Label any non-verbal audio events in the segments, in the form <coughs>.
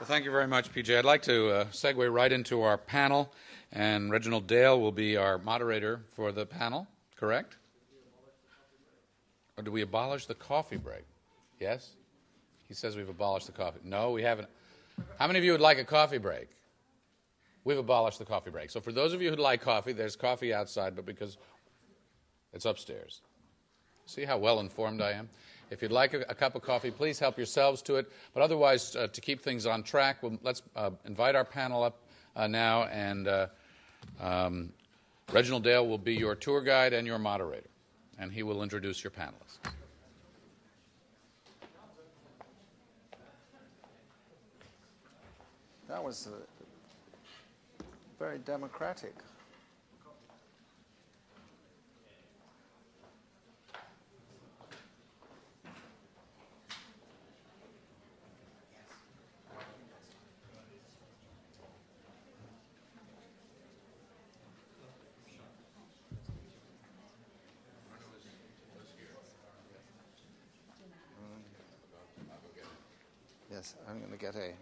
Well, thank you very much, PJ. I'd like to uh, segue right into our panel, and Reginald Dale will be our moderator for the panel, correct? Or do we abolish the coffee break? Yes? He says we've abolished the coffee. No, we haven't. How many of you would like a coffee break? We've abolished the coffee break. So, for those of you who like coffee, there's coffee outside, but because it's upstairs. See how well informed I am? If you'd like a, a, cup of coffee, please help yourselves to it. But otherwise, uh, to keep things on track, we'll, let's uh, invite our panel up uh, now, and uh, um, Reginald Dale will be your tour guide and your moderator, and he will introduce your panelists. That was very democratic. Yes, I'm going to get a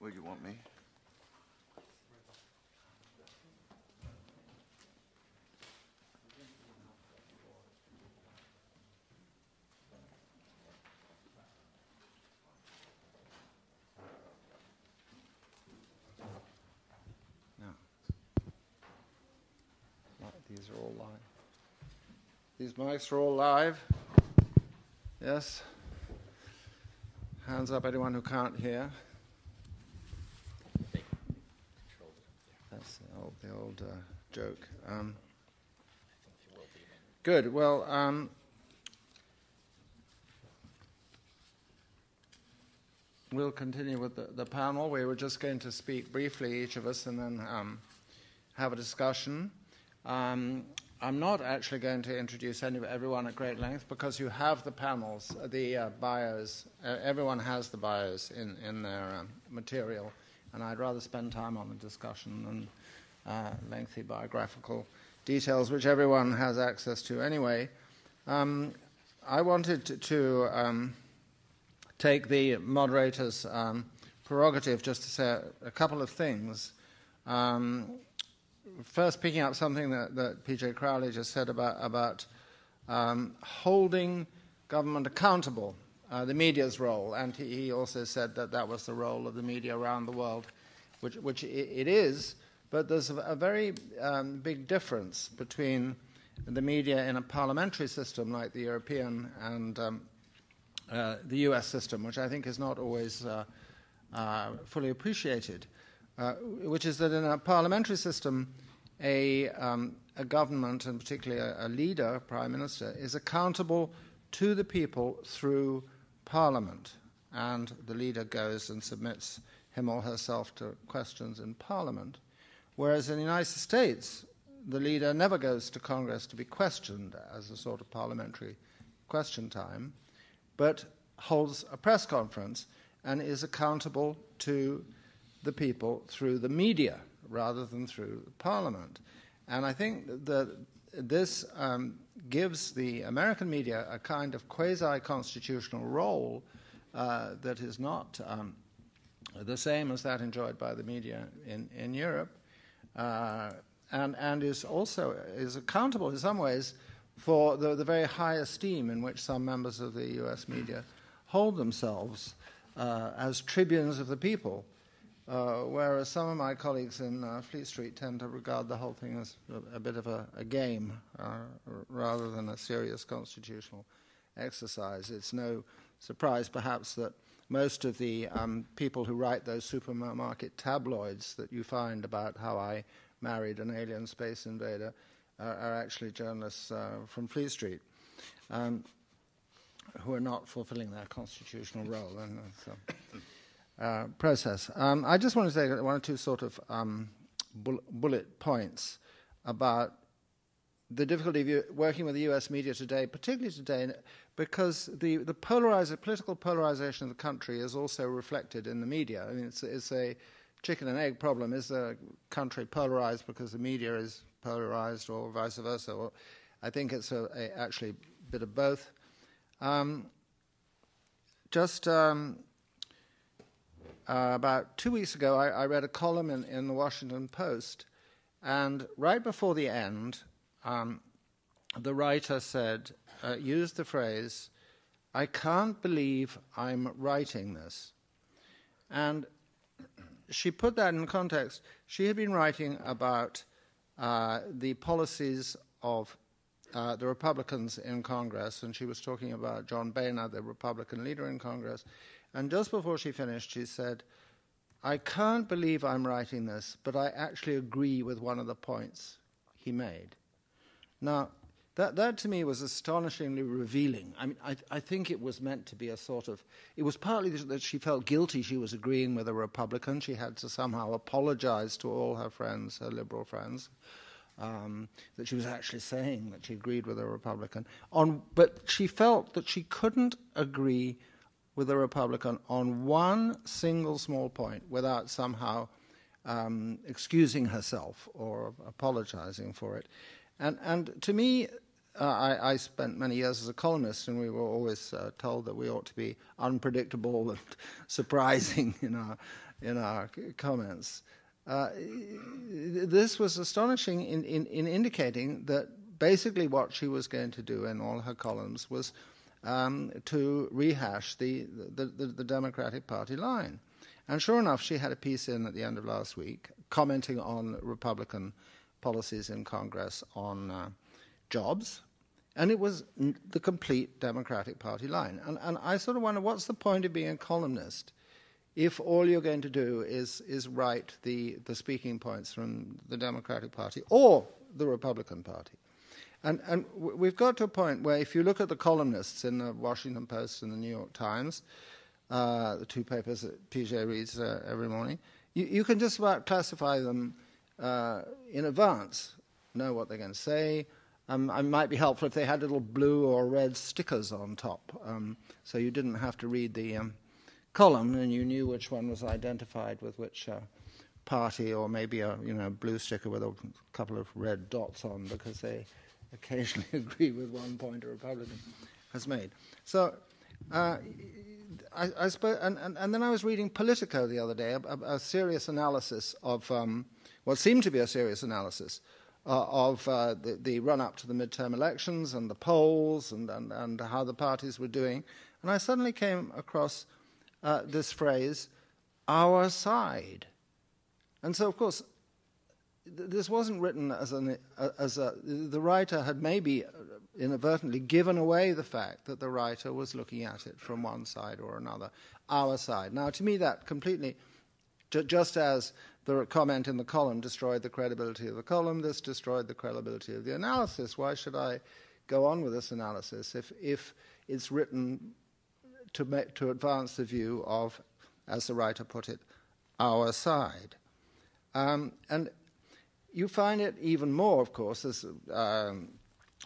Where do you want me? These are all live. These mics are all live. Yes. Hands up, anyone who can't hear. the old uh, joke. Um, good. Well, um, we'll continue with the, the, panel. We were just going to speak briefly, each of us, and then um, have a discussion. Um, I'm not actually going to introduce any, everyone at great length because you have the panels, the uh, bios. Uh, everyone has the bios in, in their um, material, and I'd rather spend time on the discussion than uh, lengthy biographical details, which everyone has access to anyway. Um, I wanted to, to um, take the moderator's um, prerogative just to say a, a couple of things. Um, first, picking up something that, that P.J. Crowley just said about, about um, holding government accountable, uh, the media's role, and he also said that that was the role of the media around the world, which, which it is. But there's a, very um, big difference between the media in a parliamentary system like the European and um, uh, the US system, which I think is not always uh, uh, fully appreciated, uh, which is that in a parliamentary system, a, um, a government, and particularly a, a, leader, a prime minister, is accountable to the people through parliament. And the leader goes and submits him or herself to questions in parliament. Whereas in the United States, the leader never goes to Congress to be questioned as a sort of parliamentary question time, but holds a press conference and is accountable to the people through the media rather than through Parliament. And I think that this um, gives the American media a kind of quasi constitutional role uh, that is not um, the same as that enjoyed by the media in, in Europe uh, and, and is also is accountable in some ways for the, the very high esteem in which some members of the U.S. media hold themselves uh, as tribunes of the people, uh, whereas some of my colleagues in uh, Fleet Street tend to regard the whole thing as a, a bit of a, a game uh, rather than a serious constitutional exercise. It's no surprise, perhaps, that most of the um, people who write those supermarket tabloids that you find about how I married an alien space invader are, are actually journalists uh, from Fleet Street um, who are not fulfilling their constitutional role in this uh, process. Um, I just want to say one or two sort of um, bull- bullet points about the difficulty of working with the US media today, particularly today, because the, the polarizer, political polarization of the country is also reflected in the media. I mean, it's, it's a chicken and egg problem. Is the country polarized because the media is polarized, or vice versa? Or I think it's a, a, actually a bit of both. Um, just um, uh, about two weeks ago, I, I read a column in, in, the Washington Post, and right before the end, um, the writer said, uh, used the phrase, I can't believe I'm writing this. And she put that in context. She had been writing about uh, the policies of uh, the Republicans in Congress, and she was talking about John Boehner, the Republican leader in Congress. And just before she finished, she said, I can't believe I'm writing this, but I actually agree with one of the points he made. Now, that, that to me was astonishingly revealing. I mean, I, I think it was meant to be a sort of. It was partly that she felt guilty she was agreeing with a Republican. She had to somehow apologize to all her friends, her liberal friends, um, that she was actually saying that she agreed with a Republican. On, but she felt that she couldn't agree with a Republican on one single small point without somehow um, excusing herself or apologizing for it. And, and to me, uh, I, I, spent many years as a columnist, and we were always uh, told that we ought to be unpredictable and <laughs> surprising in our, in our comments. Uh, this was astonishing in, in, in, indicating that basically what she was going to do in all her columns was um, to rehash the, the, the, the Democratic Party line. And sure enough, she had a piece in at the end of last week commenting on Republican policies in Congress on uh, jobs, and it was the complete Democratic Party line. And, and I sort of wonder what's the point of being a columnist if all you're going to do is, is write the, the speaking points from the Democratic Party or the Republican Party? And, and we've got to a point where if you look at the columnists in the Washington Post and the New York Times, uh, the two papers that PJ reads uh, every morning, you, you, can just about classify them uh, in advance, know what they're going to say. Um, it might be helpful if they had little blue or red stickers on top, um, so you didn't have to read the um, column and you knew which one was identified with which uh, party, or maybe a you know blue sticker with a couple of red dots on because they <laughs> occasionally <laughs> agree with one point a Republican has made. So. Uh, I, I suppose, and, and, and, then I was reading Politico the other day, a, a, serious analysis of um, what seemed to be a serious analysis uh, of uh, the, the run up to the midterm elections and the polls and, and, and how the parties were doing. And I suddenly came across uh, this phrase, our side. And so, of course, th- this wasn't written as, an, as a. The writer had maybe inadvertently given away the fact that the writer was looking at it from one side or another, our side. Now, to me, that completely, just as the comment in the column destroyed the credibility of the column. This destroyed the credibility of the analysis. Why should I go on with this analysis if, if it's written to, make, to advance the view of, as the writer put it, our side? Um, and you find it even more, of course, as um,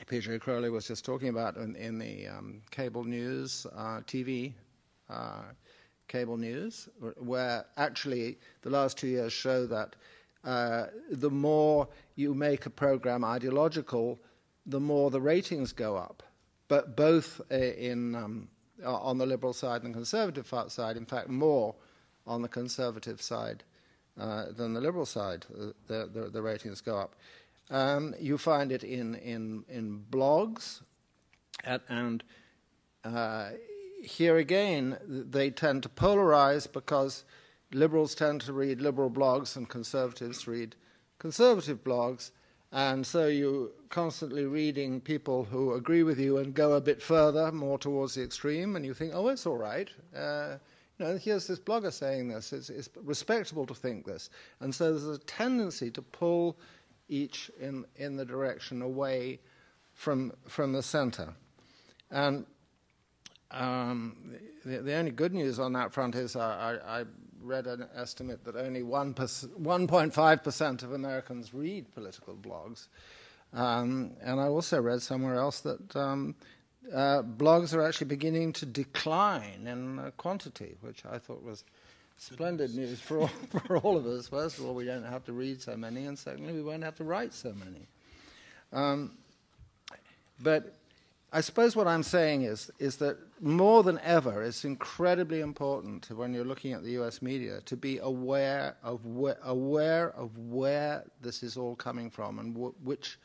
PJ Crowley was just talking about in, in the um, cable news, uh, TV. Uh, cable news, where actually the last two years show that uh, the more you make a program ideological, the more the ratings go up. But both uh, in um, on the liberal side and the conservative side, in fact, more on the conservative side uh, than the liberal side, uh, the, the, the ratings go up. Um, you find it in, in, in blogs, at, and uh, here again, they tend to polarize because liberals tend to read liberal blogs and conservatives read conservative blogs. And so you're constantly reading people who agree with you and go a bit further, more towards the extreme, and you think, oh, it's all right. Uh, you know, here's this blogger saying this. It's, it's respectable to think this. And so there's a tendency to pull each in, in the direction away from, from the center. And um, the, the, only good news on that front is I, I read an estimate that only 1.5% of Americans read political blogs. Um, and I also read somewhere else that um, uh, blogs are actually beginning to decline in uh, quantity, which I thought was splendid news for all, <laughs> for all of us. First of all, we don't have to read so many, and secondly, we won't have to write so many. Um, but I suppose what I'm saying is, is that more than ever, it's incredibly important when you're looking at the U.S. media to be aware of where, aware of where this is all coming from and which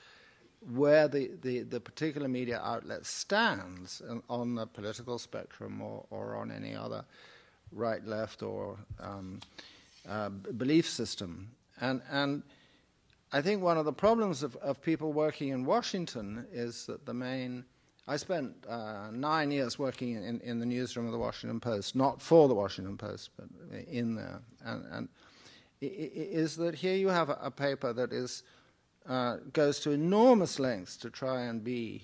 where the, the, the, particular media outlet stands on the political spectrum or, or on any other right, left, or um, uh, belief system. And, and I think one of the problems of, of people working in Washington is that the main. I spent uh, nine years working in, in the newsroom of the Washington Post, not for the Washington Post, but in there. And, and is that here you have a, paper that is uh, goes to enormous lengths to try and be,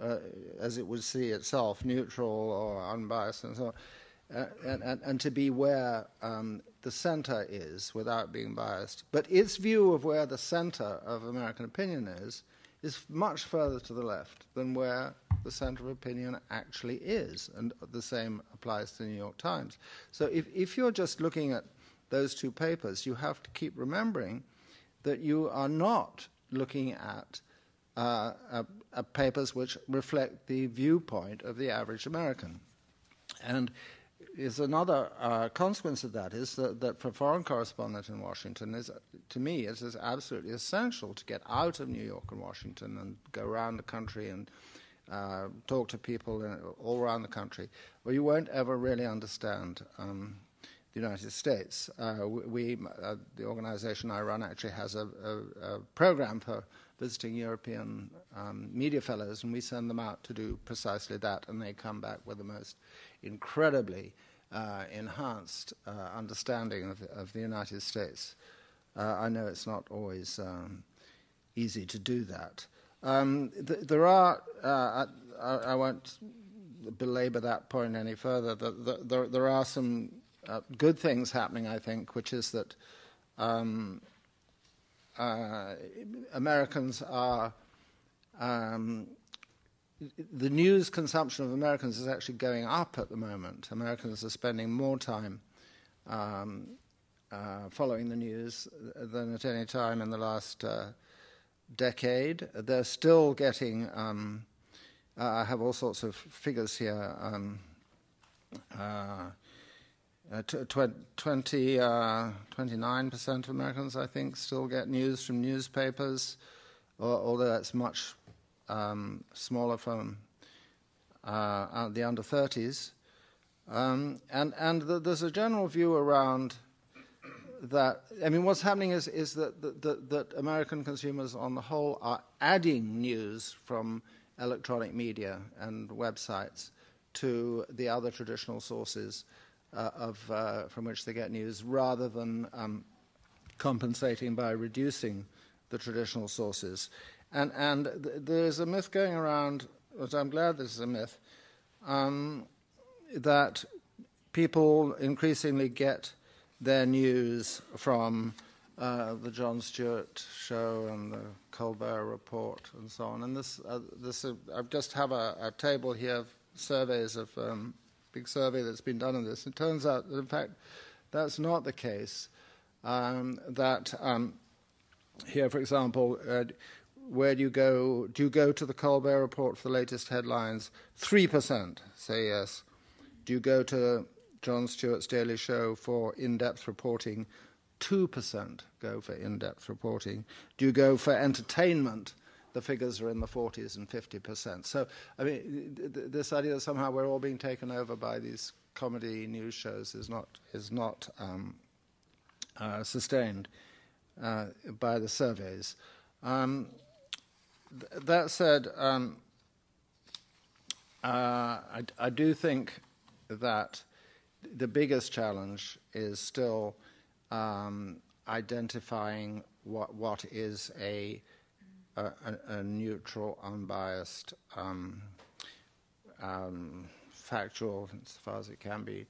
uh, as it would see itself, neutral or unbiased and so on, uh, and, and, and, to be where um, the center is without being biased. But its view of where the center of American opinion is is much further to the left than where the center of opinion actually is, and the same applies to the New York Times. So if, if you're just looking at those two papers, you have to keep remembering that you are not looking at uh, uh, uh, papers which reflect the viewpoint of the average American. And is another uh, consequence of that is that, that, for foreign correspondent in Washington is to me it is absolutely essential to get out of New York and Washington and go around the country and uh, talk to people all around the country, or you won't ever really understand um, the United States. Uh, we, uh, the organization I run actually has a, a, a program for visiting European um, media fellows, and we send them out to do precisely that, and they come back with the most incredibly uh, enhanced uh, understanding of, of, the United States. Uh, I know it's not always um, easy to do that. Um, th- there are, uh, I, I, won't belabor that point any further, the, the, there, are some uh, good things happening, I think, which is that um, Americans are. Um, the news consumption of Americans is actually going up at the moment. Americans are spending more time um, uh, following the news than at any time in the last uh, decade. They're still getting. Um, I have all sorts of figures here. Um, uh, uh, tw- 20, uh, 29% of Americans, I think, still get news from newspapers, although that's much um, smaller from uh, the under 30s. Um, and and the, there's a general view around that. I mean, what's happening is, is that, that, that American consumers, on the whole, are adding news from electronic media and websites to the other traditional sources uh, of, uh, from which they get news rather than um, compensating by reducing the traditional sources. And, and th- there's a myth going around, which I'm glad this is a myth, um, that people increasingly get their news from uh, the Jon Stewart show and the Colbert Report and so on. And this, uh, this uh, I just have a, a, table here of surveys of um, big survey that's been done on this. It turns out that, in fact, that's not the case. Um, that um, here, for example, uh, where do you go? Do you go to the Colbert Report for the latest headlines? Three percent say yes. Do you go to Jon Stewart's Daily Show for in-depth reporting? Two percent go for in-depth reporting. Do you go for entertainment? the figures are in the 40s and 50%. So, I mean, th- th- this idea that somehow we're all being taken over by these comedy news shows is not, is not um, uh, sustained uh, by the surveys. Um, th- that said, um, uh, I, I, do think that the biggest challenge is still um, identifying what what is a a, a neutral, unbiased, um, um, factual, as far as it can be,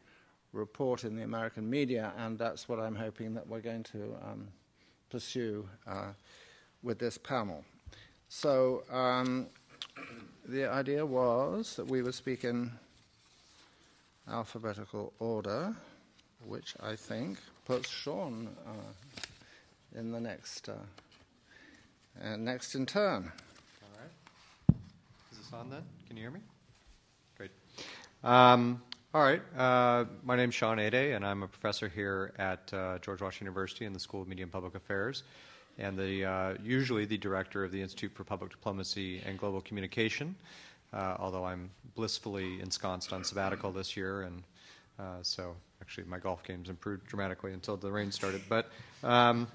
report in the American media, and that's what I'm hoping that we're going to um, pursue uh, with this panel. So um, the idea was that we would speak in alphabetical order, which I think puts Sean uh, in the next uh, uh, next in turn. All right. Is this on then? Can you hear me? Great. Um, all right. Uh, my name is Sean Aday, and I'm a professor here at uh, George Washington University in the School of Media and Public Affairs, and the, uh, usually the director of the Institute for Public Diplomacy and Global Communication. Uh, although I'm blissfully ensconced on sabbatical this year, and uh, so actually my golf games improved dramatically until the rain started. But um,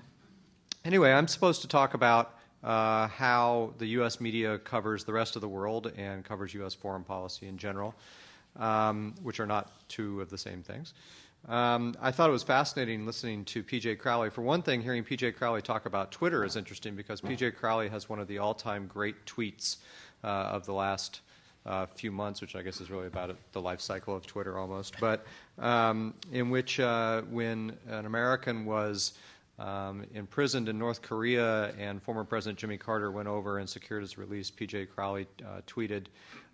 anyway, I'm supposed to talk about uh, how the U.S. media covers the rest of the world and covers U.S. foreign policy in general, um, which are not two of the same things. Um, I thought it was fascinating listening to PJ Crowley. For one thing, hearing PJ Crowley talk about Twitter is interesting because PJ Crowley has one of the all time great tweets uh, of the last uh, few months, which I guess is really about the life cycle of Twitter almost, but um, in which uh, when an American was um, imprisoned in North Korea and former President Jimmy Carter went over and secured his release, PJ Crowley uh, tweeted,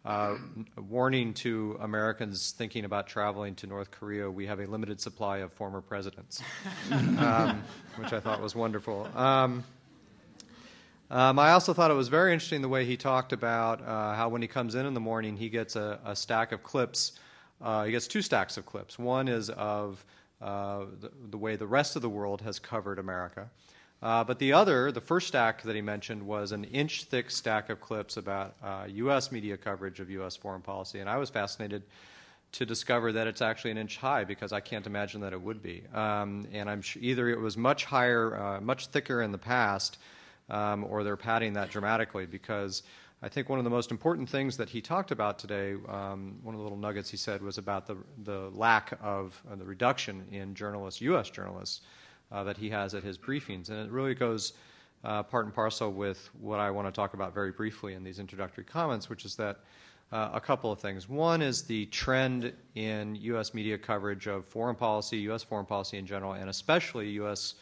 uh, warning to Americans thinking about traveling to North Korea, we have a limited supply of former presidents, <laughs> um, which I thought was wonderful. Um, um, I also thought it was very interesting the way he talked about uh, how when he comes in in the morning, he gets a, a stack of clips. Uh, he gets two stacks of clips. One is of uh, the, the, way the rest of the world has covered America. Uh, but the other, the first stack that he mentioned, was an inch thick stack of clips about U.S. Uh, media coverage of U.S. foreign policy. And I was fascinated to discover that it's actually an inch high because I can't imagine that it would be. Um, and I'm sure either it was much higher, uh, much thicker in the past um, or they're padding that dramatically because I think one of the most important things that he talked about today, um, one of the little nuggets he said was about the, the lack of uh, the reduction in journalists, U.S. journalists, uh, that he has at his briefings. And it really goes uh, part and parcel with what I want to talk about very briefly in these introductory comments, which is that uh, a couple of things. One is the trend in U.S. media coverage of foreign policy, U.S. foreign policy in general, and especially U.S.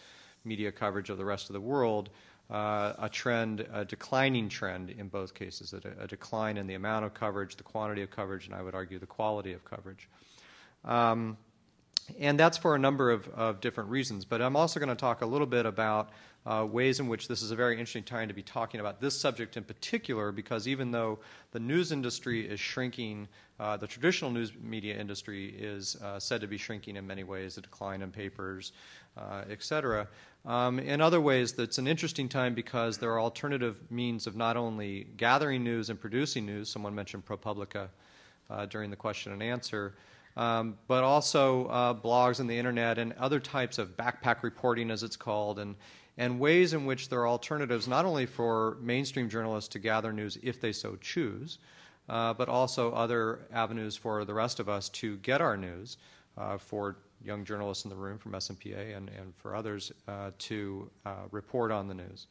media coverage of the rest of the world uh, a trend, a declining trend in both cases, a, a, decline in the amount of coverage, the quantity of coverage, and I would argue the quality of coverage. Um, and that's for a number of, of, different reasons. But I'm also going to talk a little bit about uh, ways in which this is a very interesting time to be talking about this subject in particular, because even though the news industry is shrinking, uh, the traditional news media industry is uh, said to be shrinking in many ways, the decline in papers, uh, et cetera. Um, in other ways, that's an interesting time because there are alternative means of not only gathering news and producing news. Someone mentioned ProPublica uh, during the question and answer. Um, but also uh, blogs and the internet and other types of backpack reporting, as it's called, and, and ways in which there are alternatives not only for mainstream journalists to gather news if they so choose, uh, but also other avenues for the rest of us to get our news uh, for young journalists in the room from SMPA and, and for others uh, to uh, report on the news.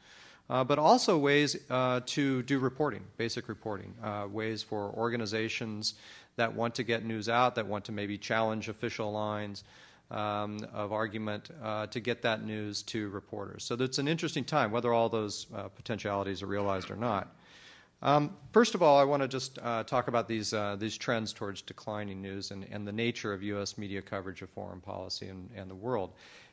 Uh, but also ways uh, to do reporting, basic reporting, uh, ways for organizations that want to get news out, that want to maybe challenge official lines um, of argument uh, to get that news to reporters. So it's an interesting time, whether all those potentialities are realized or not. Um, first of all, I want to just uh, talk about these, uh, these trends towards declining news and, and, the nature of U.S. media coverage of foreign policy and, and the world.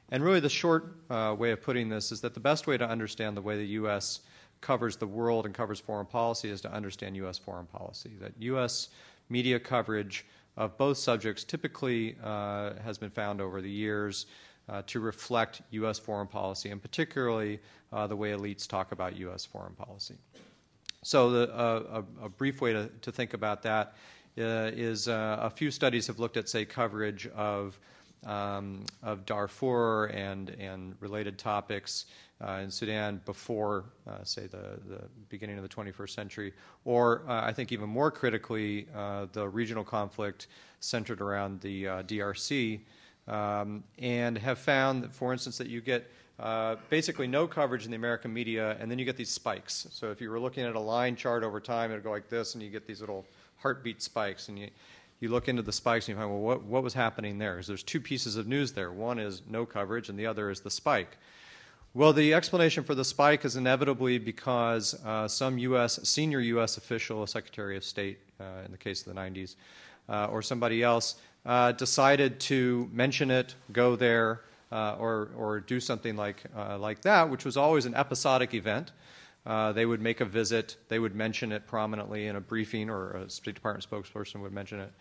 And really, the short uh, way of putting this is that the best way to understand the way the U.S. covers the world and covers foreign policy is to understand U.S. foreign policy. That U.S. media coverage of both subjects typically uh, has been found over the years uh, to reflect U.S. foreign policy, and particularly uh, the way elites talk about U.S. foreign policy. So, the, uh, a, a, brief way to, to think about that uh, is uh, a few studies have looked at, say, coverage of, um, of Darfur and, and related topics uh, in Sudan before, uh, say, the, the beginning of the 21st century, or uh, I think even more critically, uh, the regional conflict centered around the uh, DRC, um, and have found, that, for instance, that you get uh, basically no coverage in the American media, and then you get these spikes. So if you were looking at a line chart over time, it would go like this, and you get these little heartbeat spikes, and you you look into the spikes and you find, well, what, what was happening there? Because there's two pieces of news there. One is no coverage, and the other is the spike. Well, the explanation for the spike is inevitably because uh, some U.S. senior U.S. official, a Secretary of State uh, in the case of the 90s, uh, or somebody else uh, decided to mention it, go there, uh, or or do something like uh, like that, which was always an episodic event. they would make a visit, they would mention it prominently in a briefing, or a State Department spokesperson would mention it.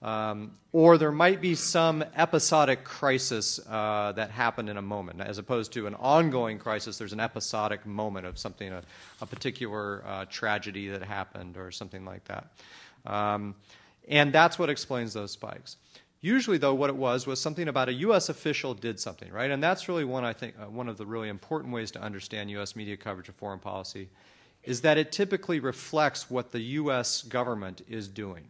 Um, or there might be some episodic crisis uh, that happened in a moment, as opposed to an ongoing crisis. There's an episodic moment of something, a, a particular uh, tragedy that happened, or something like that. Um, and that's what explains those spikes. Usually, though, what it was was something about a U.S. official did something, right? And that's really one I think uh, one of the really important ways to understand U.S. media coverage of foreign policy is that it typically reflects what the U.S. government is doing.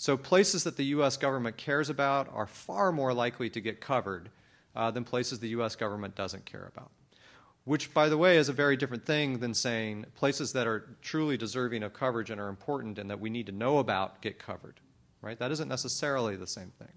So, places that the U.S. government cares about are far more likely to get covered uh, than places the U.S. government doesn't care about. Which, by the way, is a very different thing than saying places that are truly deserving of coverage and are important and that we need to know about get covered. Right? That isn't necessarily the same thing.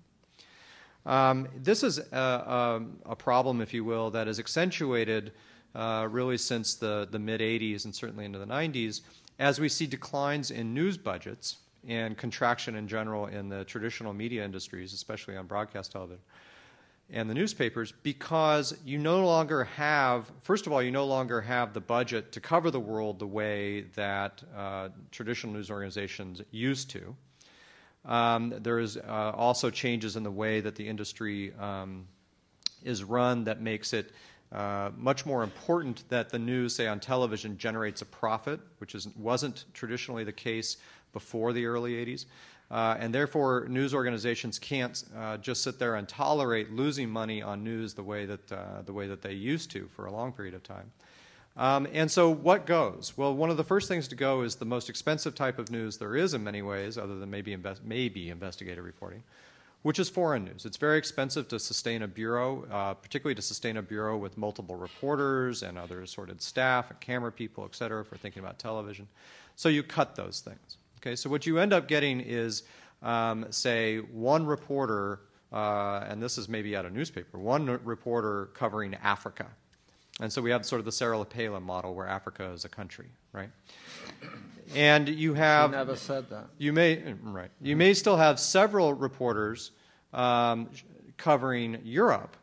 Um, this is a, a, a, problem, if you will, that is accentuated uh, really since the, the mid 80s and certainly into the 90s as we see declines in news budgets and contraction in general in the traditional media industries, especially on broadcast television and the newspapers, because you no longer have, first of all, you no longer have the budget to cover the world the way that uh, traditional news organizations used to. Um, there is uh, also changes in the way that the industry um, is run that makes it uh, much more important that the news, say on television, generates a profit, which is, wasn't traditionally the case before the early 80s. Uh, and therefore, news organizations can't uh, just sit there and tolerate losing money on news the way that, uh, the way that they used to for a long period of time. Um, and so, what goes? Well, one of the first things to go is the most expensive type of news there is in many ways, other than maybe, invest- maybe investigative reporting, which is foreign news. It's very expensive to sustain a bureau, uh, particularly to sustain a bureau with multiple reporters and other assorted staff and camera people, et cetera, for thinking about television. So, you cut those things. Okay, so what you end up getting is, um, say, one reporter, uh, and this is maybe at a newspaper, one reporter covering Africa. And so we have sort of the Sarah Palin model where Africa is a country, right? And you have. She never said that. You may, right. You may still have several reporters um, covering Europe,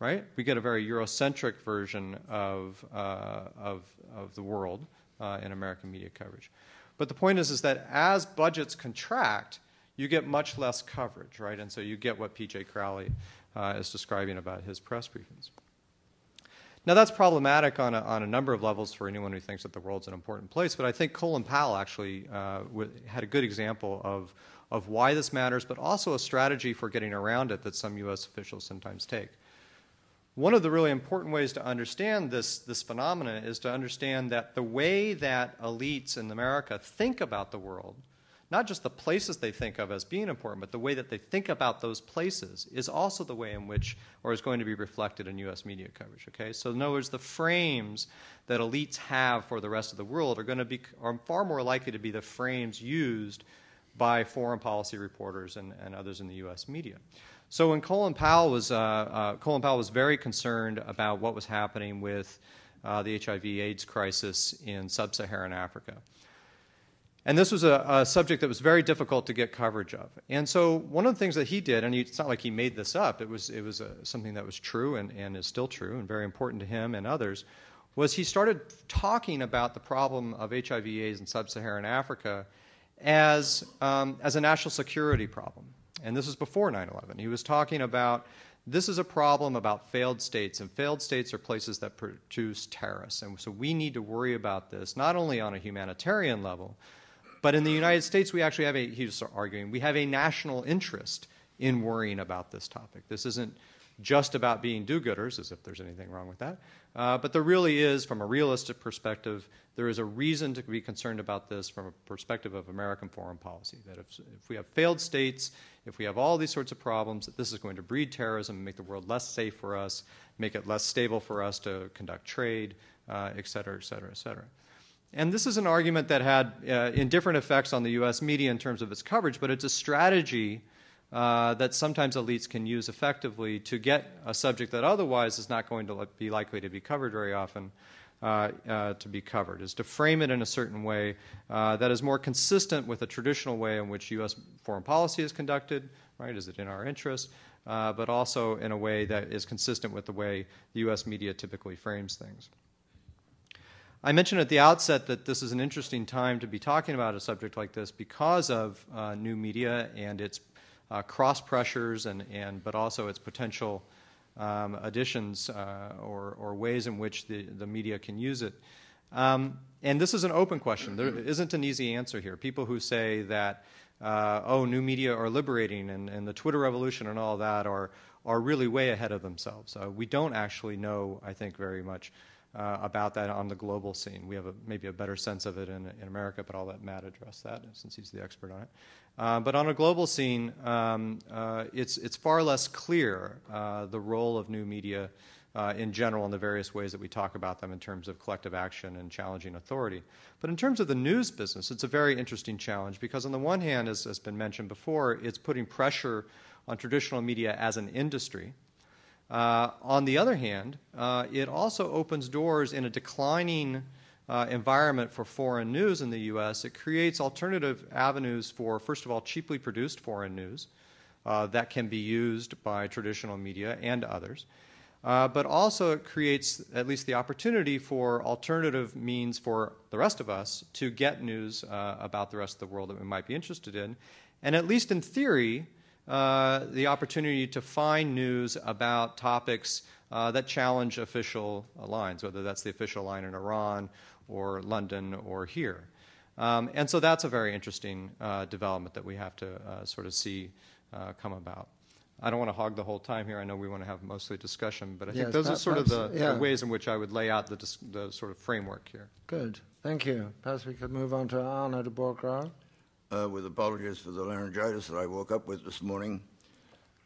right? We get a very Eurocentric version of, uh, of, of the world uh, in American media coverage. But the point is, is that as budgets contract, you get much less coverage, right? And so you get what P.J. Crowley uh, is describing about his press briefings. Now, that's problematic on a, on a number of levels for anyone who thinks that the world's an important place, but I think Colin Powell actually uh, had a good example of, of why this matters, but also a strategy for getting around it that some U.S. officials sometimes take. One of the really important ways to understand this, this phenomenon is to understand that the way that elites in America think about the world, not just the places they think of as being important, but the way that they think about those places is also the way in which, or is going to be reflected in U.S. media coverage. Okay, so in other words, the frames that elites have for the rest of the world are going to be are far more likely to be the frames used by foreign policy reporters and, and others in the U.S. media. So when Colin Powell was, uh, uh, Colin Powell was very concerned about what was happening with uh, the HIV/AIDS crisis in sub-Saharan Africa. And this was a, a, subject that was very difficult to get coverage of. And so one of the things that he did, and he, it's not like he made this up, it was, it was a, something that was true and, and is still true and very important to him and others, was he started talking about the problem of HIV/AIDS in sub-Saharan Africa as, um, as a national security problem and this is before 9 11. He was talking about this is a problem about failed states, and failed states are places that produce terrorists. And so we need to worry about this, not only on a humanitarian level, but in the United States, we actually have a, he was arguing, we have a national interest in worrying about this topic. This isn't just about being do gooders, as if there's anything wrong with that, Uh, but there really is, from a realistic perspective, there is a reason to be concerned about this from a perspective of American foreign policy. That if, if we have failed states, if we have all these sorts of problems, that this is going to breed terrorism make the world less safe for us, make it less stable for us to conduct trade, uh, et cetera, et cetera, et cetera. And this is an argument that had uh, indifferent effects on the US media in terms of its coverage, but it's a strategy uh, that sometimes elites can use effectively to get a subject that otherwise is not going to be likely to be covered very often. Uh, uh, to be covered is to frame it in a certain way uh, that is more consistent with the traditional way in which U.S. foreign policy is conducted. Right? Is it in our interest? Uh, but also in a way that is consistent with the way the U.S. media typically frames things. I mentioned at the outset that this is an interesting time to be talking about a subject like this because of uh, new media and its uh, cross pressures, and, and, but also its potential um, additions uh, or, or ways in which the, the media can use it. Um, and this is an open question. There <clears throat> isn't an easy answer here. People who say that, uh, oh, new media are liberating and, and the Twitter revolution and all that are, are really way ahead of themselves. Uh, we don't actually know, I think, very much uh, about that on the global scene. We have a, maybe a better sense of it in, in America, but I'll let Matt address that since he's the expert on it. Uh, but on a global scene, um, uh, it's, it's far less clear uh, the role of new media uh, in general in the various ways that we talk about them in terms of collective action and challenging authority. But in terms of the news business, it's a very interesting challenge because, on the one hand, as has been mentioned before, it's putting pressure on traditional media as an industry. Uh, on the other hand, uh, it also opens doors in a declining uh, environment for foreign news in the U.S. It creates alternative avenues for, first of all, cheaply produced foreign news uh, that can be used by traditional media and others. Uh, but also, it creates at least the opportunity for alternative means for the rest of us to get news uh, about the rest of the world that we might be interested in. And at least in theory, uh, the opportunity to find news about topics uh, that challenge official lines, whether that's the official line in Iran or London or here. Um, and so that's a very interesting uh, development that we have to uh, sort of see uh, come about. I don't want to hog the whole time here. I know we want to have mostly discussion, but I yes, think those are sort of the, yeah. the, ways in which I would lay out the, the, sort of framework here. Good. Thank you. Perhaps we could move on to Arnaud de Borchgrave uh, with apologies for the laryngitis that I woke up with this morning.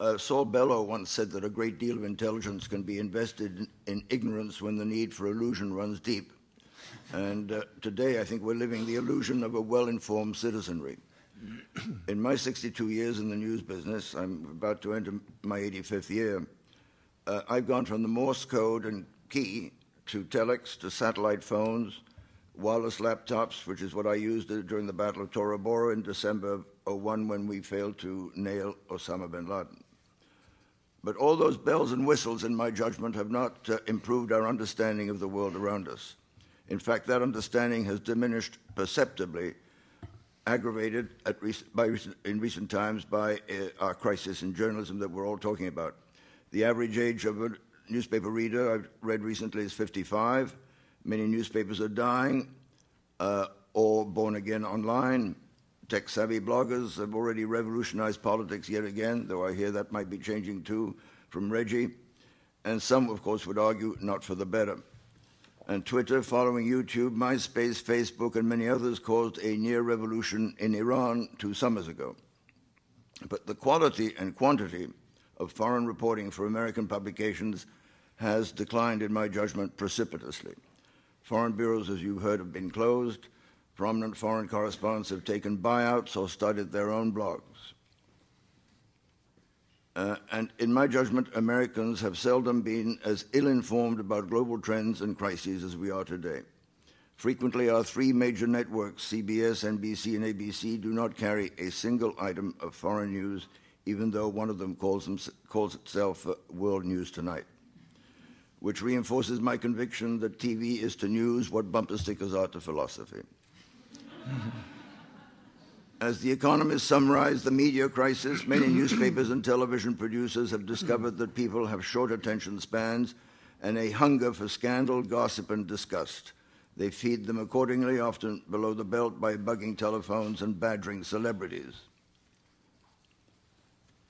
Uh, Saul Bellow once said that a great deal of intelligence can be invested in, ignorance when the need for illusion runs deep. And uh, today, I think we're living the illusion of a well informed citizenry. In my 62 years in the news business, I'm about to enter my 85th year. Uh, I've gone from the Morse code and key to telex to satellite phones wireless laptops, which is what I used during the Battle of Tora Bora in December of 01 when we failed to nail Osama bin Laden. But all those bells and whistles, in my judgment, have not uh, improved our understanding of the world around us. In fact, that understanding has diminished perceptibly, aggravated recent, in recent times by uh, our crisis in journalism that we're all talking about. The average age of a newspaper reader I've read recently is 55. Many newspapers are dying uh, or born again online. Tech savvy bloggers have already revolutionized politics yet again, though I hear that might be changing too from Reggie. And some, of course, would argue not for the better. And Twitter, following YouTube, MySpace, Facebook, and many others, caused a near revolution in Iran two summers ago. But the quality and quantity of foreign reporting for American publications has declined, in my judgment, precipitously. Foreign bureaus, as you've heard, have been closed. Prominent foreign correspondents have taken buyouts or started their own blogs. Uh, and in my judgment, Americans have seldom been as ill informed about global trends and crises as we are today. Frequently, our three major networks, CBS, NBC, and ABC, do not carry a single item of foreign news, even though one of them calls, them, calls itself uh, World News Tonight which reinforces my conviction that TV is to news what bumper stickers are to philosophy. <laughs> As The Economist summarized the media crisis, many <coughs> newspapers and television producers have discovered that people have short attention spans and a hunger for scandal, gossip, and disgust. They feed them accordingly, often below the belt by bugging telephones and badgering celebrities.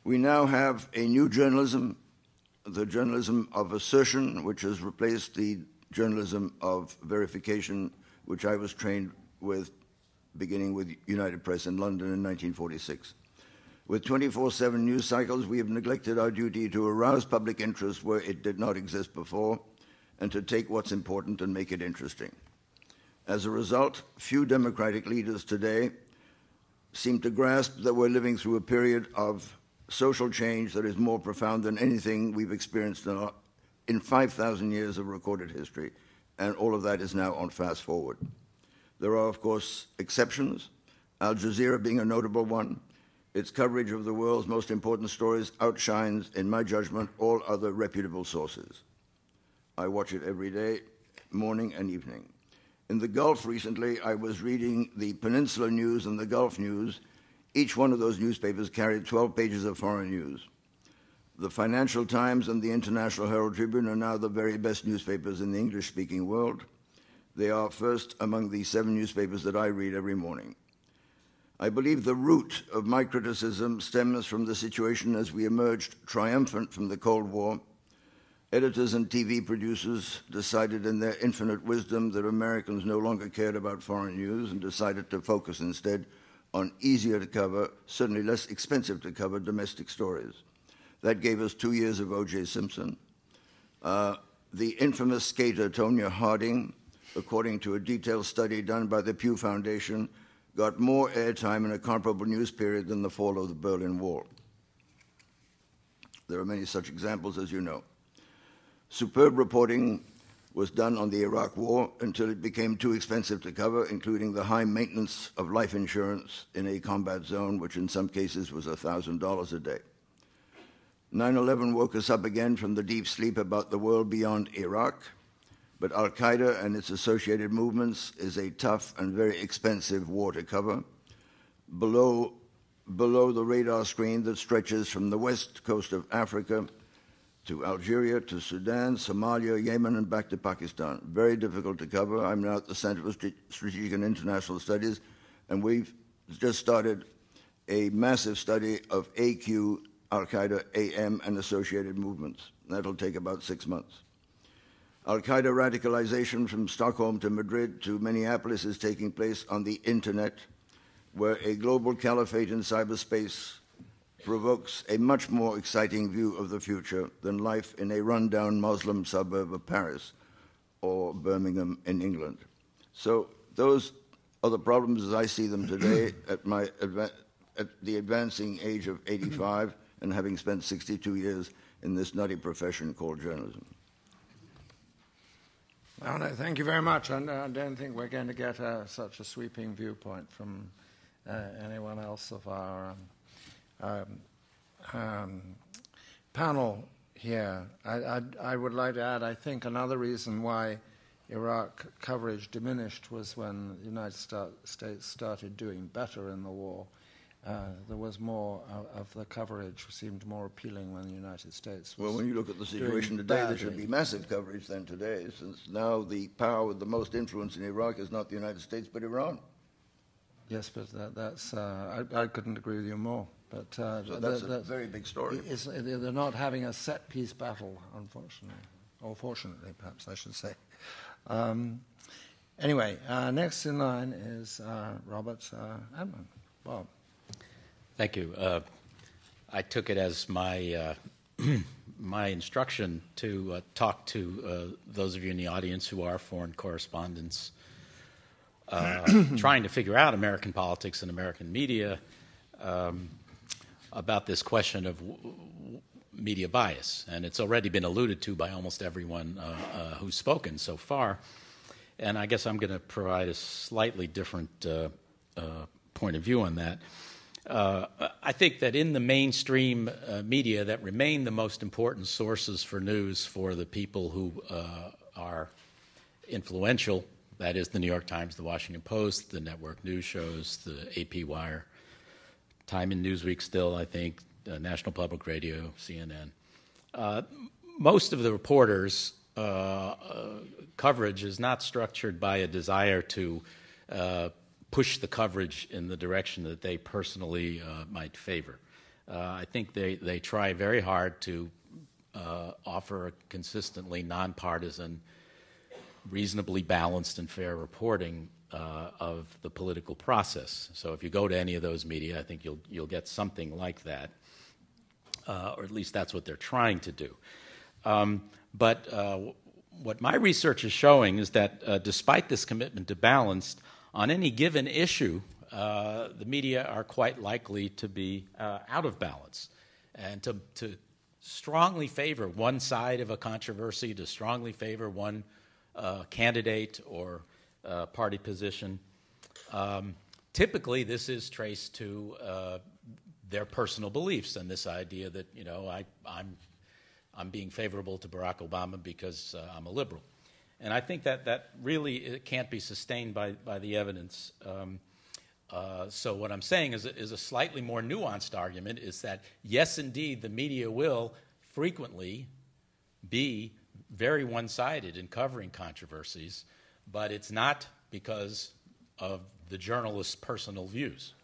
We now have a new journalism the journalism of assertion, which has replaced the journalism of verification, which I was trained with beginning with United Press in London in 1946. With 24 7 news cycles, we have neglected our duty to arouse public interest where it did not exist before and to take what's important and make it interesting. As a result, few democratic leaders today seem to grasp that we're living through a period of social change that is more profound than anything we've experienced in, in 5,000 years of recorded history, and all of that is now on fast forward. There are, of course, exceptions, Al Jazeera being a notable one. Its coverage of the world's most important stories outshines, in my judgment, all other reputable sources. I watch it every day, morning and evening. In the Gulf recently, I was reading the Peninsula News and the Gulf News. Each one of those newspapers carried 12 pages of foreign news. The Financial Times and the International Herald Tribune are now the very best newspapers in the English speaking world. They are first among the seven newspapers that I read every morning. I believe the root of my criticism stems from the situation as we emerged triumphant from the Cold War. Editors and TV producers decided in their infinite wisdom that Americans no longer cared about foreign news and decided to focus instead on easier to cover, certainly less expensive to cover domestic stories. That gave us two years of O.J. Simpson. Uh, the infamous skater Tonya Harding, according to a detailed study done by the Pew Foundation, got more airtime in a comparable news period than the fall of the Berlin Wall. There are many such examples, as you know. Superb reporting was done on the Iraq War until it became too expensive to cover, including the high maintenance of life insurance in a combat zone, which in some cases was $1,000 a day. 9 11 woke us up again from the deep sleep about the world beyond Iraq but Al Qaeda and its associated movements is a tough and very expensive war to cover. Below, below the radar screen that stretches from the west coast of Africa to Algeria, to Sudan, Somalia, Yemen, and back to Pakistan. Very difficult to cover. I'm now at the Center for Strategic and International Studies, and we've just started a massive study of AQ, Al Qaeda, AM, and associated movements. That'll take about six months. Al Qaeda radicalization from Stockholm to Madrid to Minneapolis is taking place on the internet, where a global caliphate in cyberspace provokes a much more exciting view of the future than life in a rundown Muslim suburb of Paris or Birmingham in England. So, those are the problems as I see them today <clears throat> at, my, at the advancing age of 85 <clears throat> and having spent 62 years in this nutty profession called journalism. Well, no, thank you very much. And I don't think we're going to get uh, such a sweeping viewpoint from uh, anyone else of our um, um, um, panel here. I, I, I, would like to add, I think another reason why Iraq coverage diminished was when the United States started doing better in the war. Uh, there was more uh, of the coverage seemed more appealing when the United States Well, when you look at the situation today, badly. there should be massive coverage than today, since now the power with the most influence in Iraq is not the United States but Iran. Yes, but that, that's uh, I, I, couldn't agree with you more. But uh, so that's a very big story. they're not having a set piece battle, unfortunately, or fortunately, perhaps I should say. Um, anyway, uh, next in line is Robert Entman. Bob. Thank you. Uh, I took it as my uh, <clears throat> my instruction to uh, talk to uh, those of you in the audience who are foreign correspondents, uh, <clears throat> trying to figure out American politics and American media um, about this question of media bias, and it's already been alluded to by almost everyone uh, who's spoken so far. And I guess I'm going to provide a slightly different point of view on that. Uh, I think that in the mainstream uh, media that remain the most important sources for news for the people who uh, are influential, that is the New York Times, the Washington Post, the network news shows, the AP Wire, Time and Newsweek still, I think, uh, National Public Radio, CNN. Uh, most of the reporters' coverage is not structured by a desire to push the coverage in the direction that they personally uh, might favor. Uh, I think they, they try very hard to uh, offer a consistently nonpartisan reasonably balanced and fair reporting uh, of the political process. So if you go to any of those media, I think you'll you'll get something like that, uh, or at least that's what they're trying to do. Um, but uh, what my research is showing is that uh, despite this commitment to balance, on any given issue, uh, the media are quite likely to be uh, out of balance and to, to strongly favor one side of a controversy, to strongly favor one candidate or uh, party position. Um, typically, this is traced to uh, their personal beliefs and this idea that, you know, I, I'm, I'm being favorable to Barack Obama because uh, I'm a liberal. And I think that that really can't be sustained by, by the evidence. Um, uh, so what I'm saying is, is a slightly more nuanced argument is that yes, indeed, the media will frequently be very one-sided in covering controversies, but it's not because of the journalist's personal views.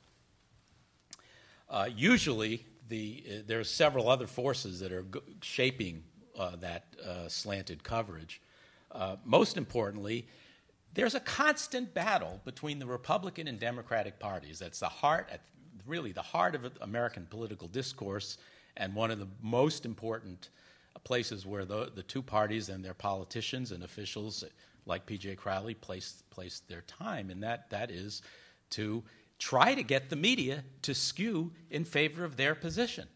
Uh, usually, the, uh, there are several other forces that are g- shaping uh, that uh, slanted coverage. Uh, most importantly, there's a constant battle between the Republican and Democratic parties. That's the heart, really the heart of American political discourse, and one of the most important places where the, the two parties and their politicians and officials, like P.J. Crowley, place, place their time, and that, that is to try to get the media to skew in favor of their position.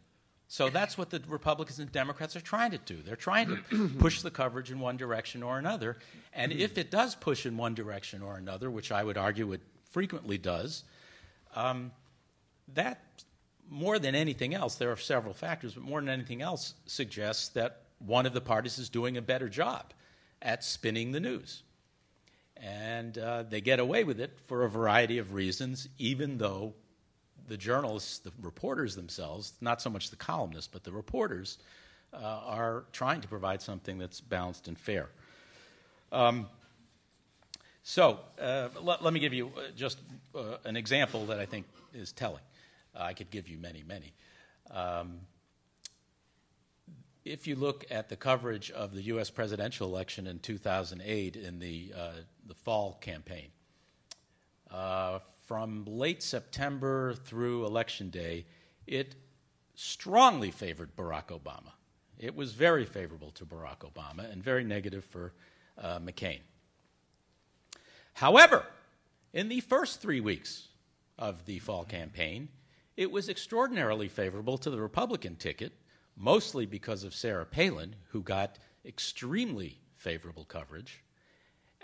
So that's what the Republicans and Democrats are trying to do. They're trying to <clears throat> push the coverage in one direction or another. And if it does push in one direction or another, which I would argue it frequently does, um, that more than anything else, there are several factors, but more than anything else suggests that one of the parties is doing a better job at spinning the news. And uh, they get away with it for a variety of reasons, even though the journalists, the reporters themselves, not so much the columnists, but the reporters, uh, are trying to provide something that's balanced and fair. Um, so uh, let, let, me give you uh, just uh, an example that I think is telling. I could give you many, many. Um, if you look at the coverage of the U.S. presidential election in 2008 in the, uh, the fall campaign, uh, from late September through Election Day, it strongly favored Barack Obama. It was very favorable to Barack Obama and very negative for uh, McCain. However, in the first three weeks of the fall campaign, it was extraordinarily favorable to the Republican ticket, mostly because of Sarah Palin, who got extremely favorable coverage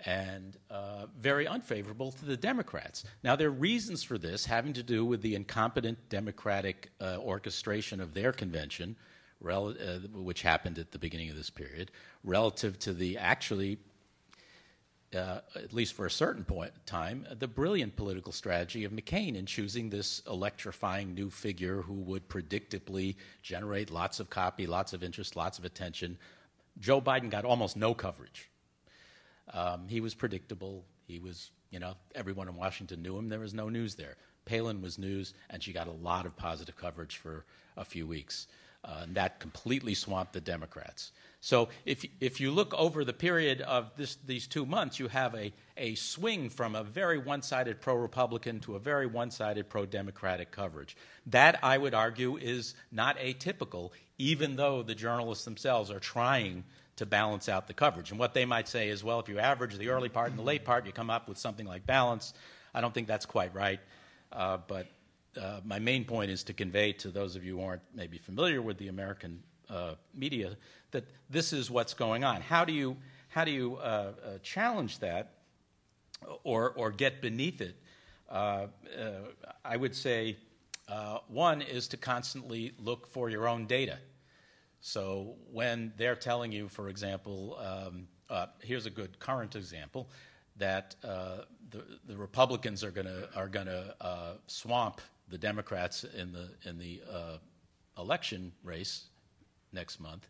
and uh, very unfavorable to the Democrats. Now, there are reasons for this having to do with the incompetent Democratic uh, orchestration of their convention, rel- uh, which happened at the beginning of this period, relative to the actually, uh, at least for a certain point in time, the brilliant political strategy of McCain in choosing this electrifying new figure who would predictably generate lots of copy, lots of interest, lots of attention. Joe Biden got almost no coverage um, he was predictable. He was, you know, everyone in Washington knew him. There was no news there. Palin was news, and she got a lot of positive coverage for a few weeks. Uh, and that completely swamped the Democrats. So if, if you look over the period of this, these two months, you have a, a swing from a very one sided pro Republican to a very one sided pro Democratic coverage. That, I would argue, is not atypical, even though the journalists themselves are trying to balance out the coverage. And what they might say is, well, if you average the early part and the late part, you come up with something like balance. I don't think that's quite right. Uh, but uh, my main point is to convey to those of you who aren't maybe familiar with the American uh, media that this is what's going on. How do you, how do you uh, uh, challenge that or, or get beneath it? Uh, I would say one is to constantly look for your own data. So when they're telling you, for example, um, uh, here's a good current example, that uh, the, the, Republicans are going to are going to uh, swamp the Democrats in the in the uh, election race next month.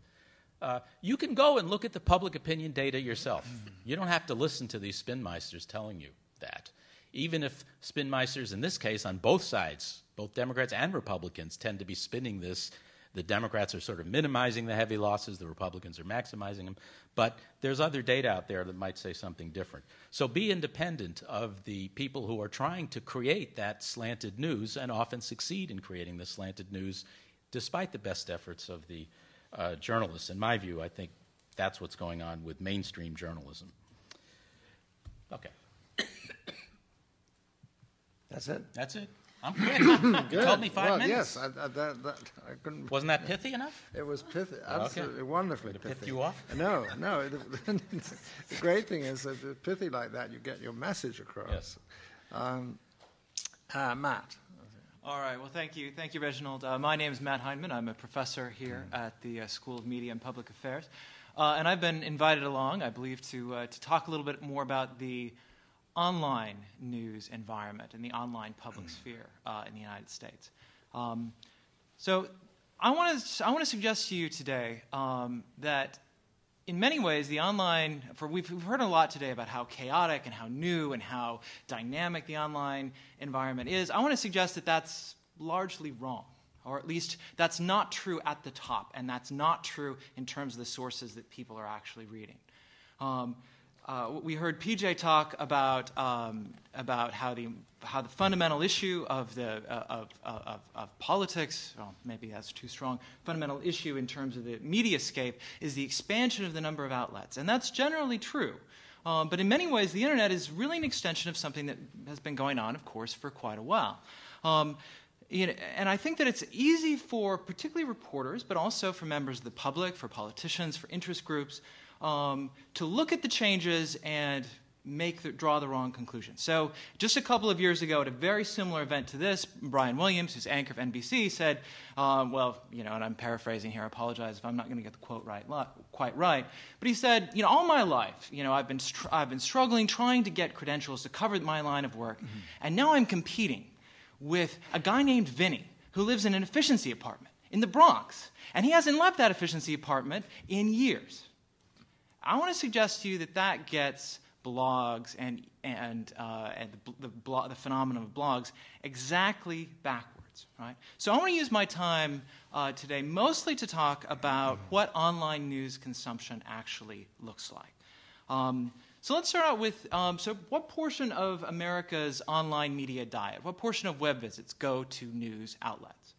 Uh, you can go and look at the public opinion data yourself. You don't have to listen to these spinmeisters telling you that. Even if spinmeisters, in this case, on both sides, both Democrats and Republicans, tend to be spinning this the Democrats are sort of minimizing the heavy losses, the Republicans are maximizing them. But there's other data out there that might say something different. So be independent of the people who are trying to create that slanted news and often succeed in creating the slanted news despite the best efforts of the uh, journalists. In my view, I think that's what's going on with mainstream journalism. Okay. That's it. That's it. I'm quick. you <laughs> told me five well, minutes. Yes, I, I, that, that, I couldn't. Wasn't that pithy enough? It was pithy, absolutely wonderfully Did it piss pithy. you off? No, no. The, <laughs> the great thing is that if it's pithy like that, you get your message across. Yes. Um, uh, Matt. All right. Well, thank you. Thank you, Reginald. Uh, my name is Matt Hindman. I'm a professor here at the uh, School of Media and Public Affairs. Uh, and I've been invited along, I believe, to, uh, to talk a little bit more about the online news environment and the online public sphere uh, in the United States. Um, so I want to I want to suggest to you today um, that in many ways the online for we've, we've heard a lot today about how chaotic and how new and how dynamic the online environment is. I want to suggest that that's largely wrong. Or at least that's not true at the top, and that's not true in terms of the sources that people are actually reading. Um, uh, we heard PJ talk about um, about how the how the fundamental issue of the uh, of, of, of, politics, well, maybe that's too strong. Fundamental issue in terms of the mediascape is the expansion of the number of outlets, and that's generally true. Um, but in many ways, the internet is really an extension of something that has been going on, of course, for quite a while. Um, you know, and I think that it's easy for particularly reporters, but also for members of the public, for politicians, for interest groups, um, to look at the changes and make the, draw the wrong conclusion. So, just a couple of years ago, at a very similar event to this, Brian Williams, who's anchor of NBC, said, um, "Well, you know," and I'm paraphrasing here. I apologize if I'm not going to get the quote right, quite right. But he said, "You know, all my life, you know, I've been str- I've been struggling trying to get credentials to cover my line of work, mm-hmm. and now I'm competing with a guy named Vinny who lives in an efficiency apartment in the Bronx, and he hasn't left that efficiency apartment in years." I want to suggest to you that that gets blogs and, and, uh, and the, the, the, phenomenon of blogs exactly backwards. Right? So I want to use my time uh, today mostly to talk about what online news consumption actually looks like. Um, so let's start out with um, so what portion of America's online media diet, what portion of web visits go to news outlets?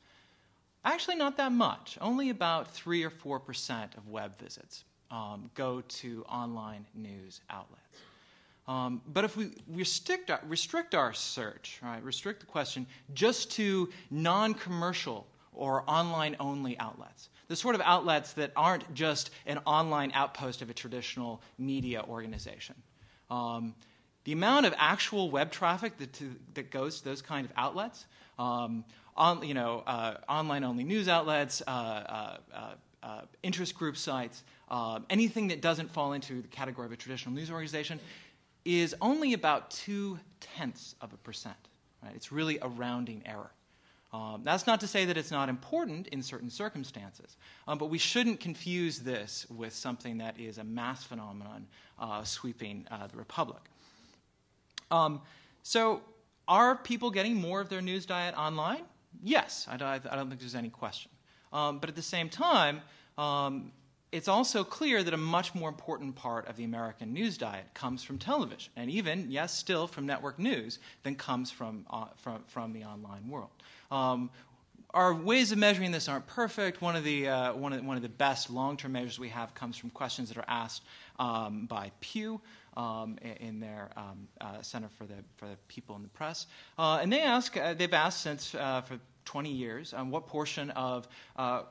Actually, not that much. Only about 3 or 4% of web visits um, go to online news outlets. Um, but if we restrict our, restrict our search, right, restrict the question just to non commercial or online only outlets, the sort of outlets that aren't just an online outpost of a traditional media organization. Um, the amount of actual web traffic that, to, that goes to those kind of outlets, um, on, you know, uh, online only news outlets, uh, uh, uh uh, interest group sites, uh, anything that doesn't fall into the category of a traditional news organization, is only about two tenths of a percent. Right? It's really a rounding error. Um, that's not to say that it's not important in certain circumstances, um, but we shouldn't confuse this with something that is a mass phenomenon uh, sweeping uh, the Republic. Um, so, are people getting more of their news diet online? Yes, I don't, I don't think there's any question. Um, but at the same time, um, it's also clear that a much more important part of the American news diet comes from television, and even, yes, still from network news, than comes from, uh, from, from the online world. Um, our ways of measuring this aren't perfect. One of the, uh, one of, one of the best long term measures we have comes from questions that are asked um, by Pew. Um, in their um, uh, Center for the, for the People in the Press. Uh, and they ask, uh, they've asked since uh, for 20 years, um, what portion of uh,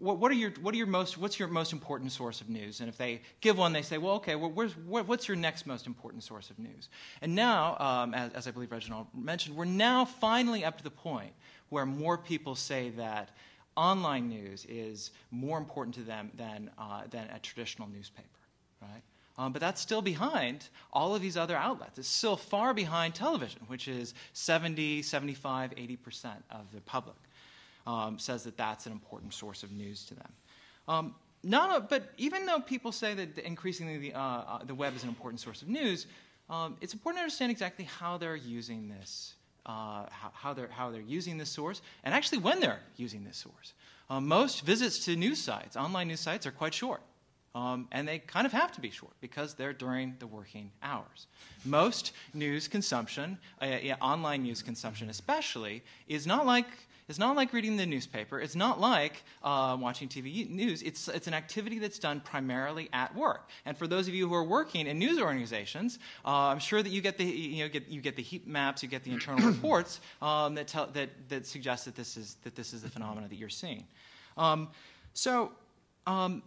what, what, are your what are your most what's your most important source of news? And if they give one, they say, well, okay, well, where's, what, what's your next most important source of news? And now, um, as, as I believe Reginald mentioned, we're now finally up to the point where more people say that online news is more important to them than uh, than a traditional newspaper, right? Um, but that's still behind all of these other outlets. It's still far behind television, which is 70, 75, 80% of the public um, says that that's an important source of news to them. Um, not, but even though people say that increasingly the, uh, uh, the web is an important source of news, um, it's important to understand exactly how they're using this, uh, how, how, they're, how they're using this source, and actually when they're using this source. Uh, most visits to news sites, online news sites, are quite short. Um, and they kind of have to be short because they're during the working hours. Most news consumption, uh, yeah, online news consumption especially, is not like it's not like reading the newspaper. It's not like uh, watching TV news. It's, it's an activity that's done primarily at work. And for those of you who are working in news organizations, uh, I'm sure that you get the, you know, get, you get the heat maps, you get the internal <coughs> reports um, that, tell, that, that suggest that this, is, that this is the phenomena that you're seeing. Um, so, um,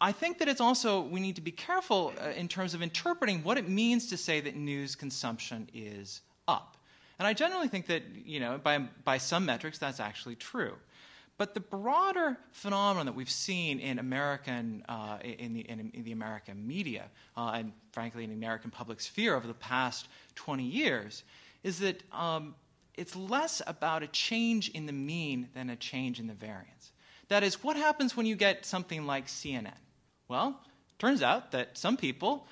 I think that it's also, we need to be careful uh, in terms of interpreting what it means to say that news consumption is up. And I generally think that, you know, by, by some metrics, that's actually true. But the broader phenomenon that we've seen in American, uh, in, the, in, in, the American media, uh, and frankly in the American public sphere over the past 20 years, is that um, it's less about a change in the mean than a change in the variance. That is, what happens when you get something like CNN? Well, turns out that some people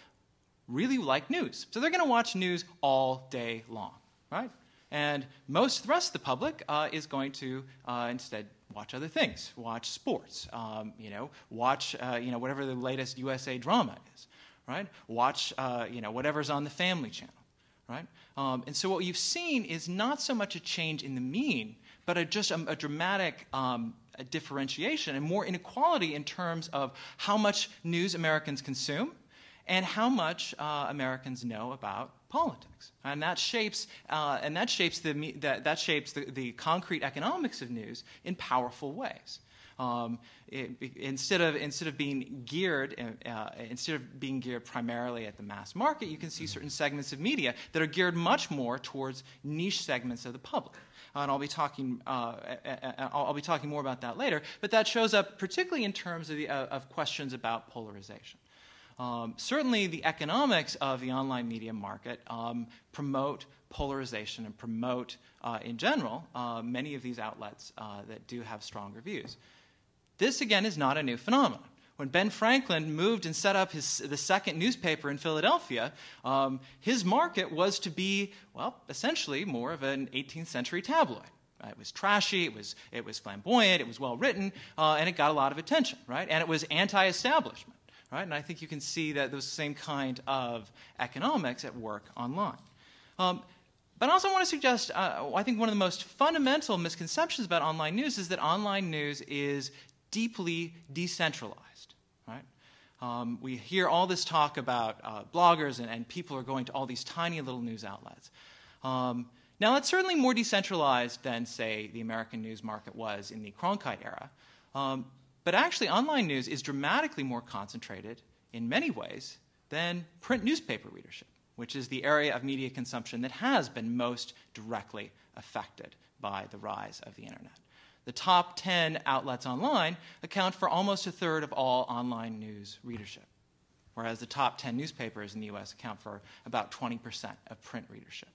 really like news. So they're going to watch news all day long, right? And most the rest of the public uh, is going to uh, instead watch other things, watch sports, um, you know, watch uh, you know whatever the latest USA drama is, right? Watch uh, you know whatever's on the Family Channel, right? Um, and so what you've seen is not so much a change in the mean, but a, just a, a dramatic um, differentiation and more inequality in terms of how much news Americans consume and how much uh, Americans know about politics. And that shapes, uh, and that shapes, the, that, that shapes the, the concrete economics of news in powerful ways. Um, it, instead of instead of being geared uh, instead of being geared primarily at the mass market, you can see certain segments of media that are geared much more towards niche segments of the public. Uh, and I'll be talking uh, I'll be talking more about that later. But that shows up particularly in terms of, the, uh, of questions about polarization. Um, certainly, the economics of the online media market um, promote polarization and promote, uh, in general, uh, many of these outlets uh, that do have stronger views. This, again, is not a new phenomenon. When Ben Franklin moved and set up his, the second newspaper in Philadelphia, um, his market was to be, well, essentially more of an 18th century tabloid. It was trashy, it was, it was flamboyant, it was well written, uh, and it got a lot of attention, right? And it was anti establishment right? And I think you can see that those same kind of economics at work online. Um, but I also want to suggest, uh, I think one of the most fundamental misconceptions about online news is that online news is deeply decentralized? Um, we hear all this talk about uh, bloggers and, and, people are going to all these tiny little news outlets. Um, now, it's certainly more decentralized than, say, the American news market was in the Cronkite era. Um, but actually, online news is dramatically more concentrated in many ways than print newspaper readership, which is the area of media consumption that has been most directly affected by the rise of the internet. The top 10 outlets online account for almost a third of all online news readership, whereas the top 10 newspapers in the US account for about 20% of print readership.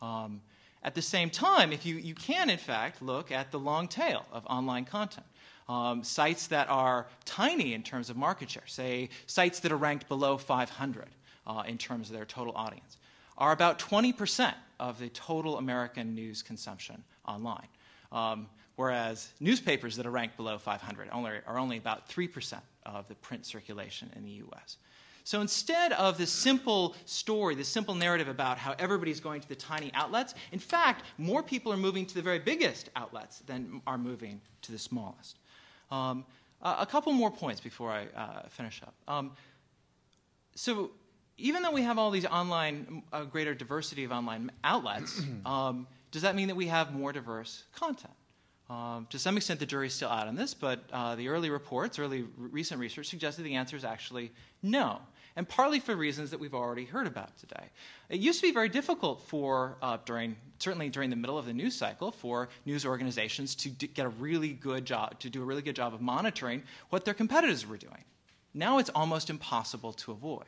Um, at the same time, if you, you can, in fact, look at the long tail of online content um, sites that are tiny in terms of market share, say sites that are ranked below 500 uh, in terms of their total audience, are about 20% of the total American news consumption online. Um, whereas newspapers that are ranked below 500 only, are only about 3% of the print circulation in the US. So instead of this simple story, this simple narrative about how everybody's going to the tiny outlets, in fact, more people are moving to the very biggest outlets than are moving to the smallest. Um, a couple more points before I uh, finish up. Um, so, even though we have all these online, a greater diversity of online outlets, <clears throat> um, does that mean that we have more diverse content? Um, to some extent, the jury's still out on this, but uh, the early reports, early recent research suggested the answer is actually no and partly for reasons that we've already heard about today. It used to be very difficult for, uh, during, certainly during the middle of the news cycle, for news organizations to get a really good job, to do a really good job of monitoring what their competitors were doing. Now it's almost impossible to avoid.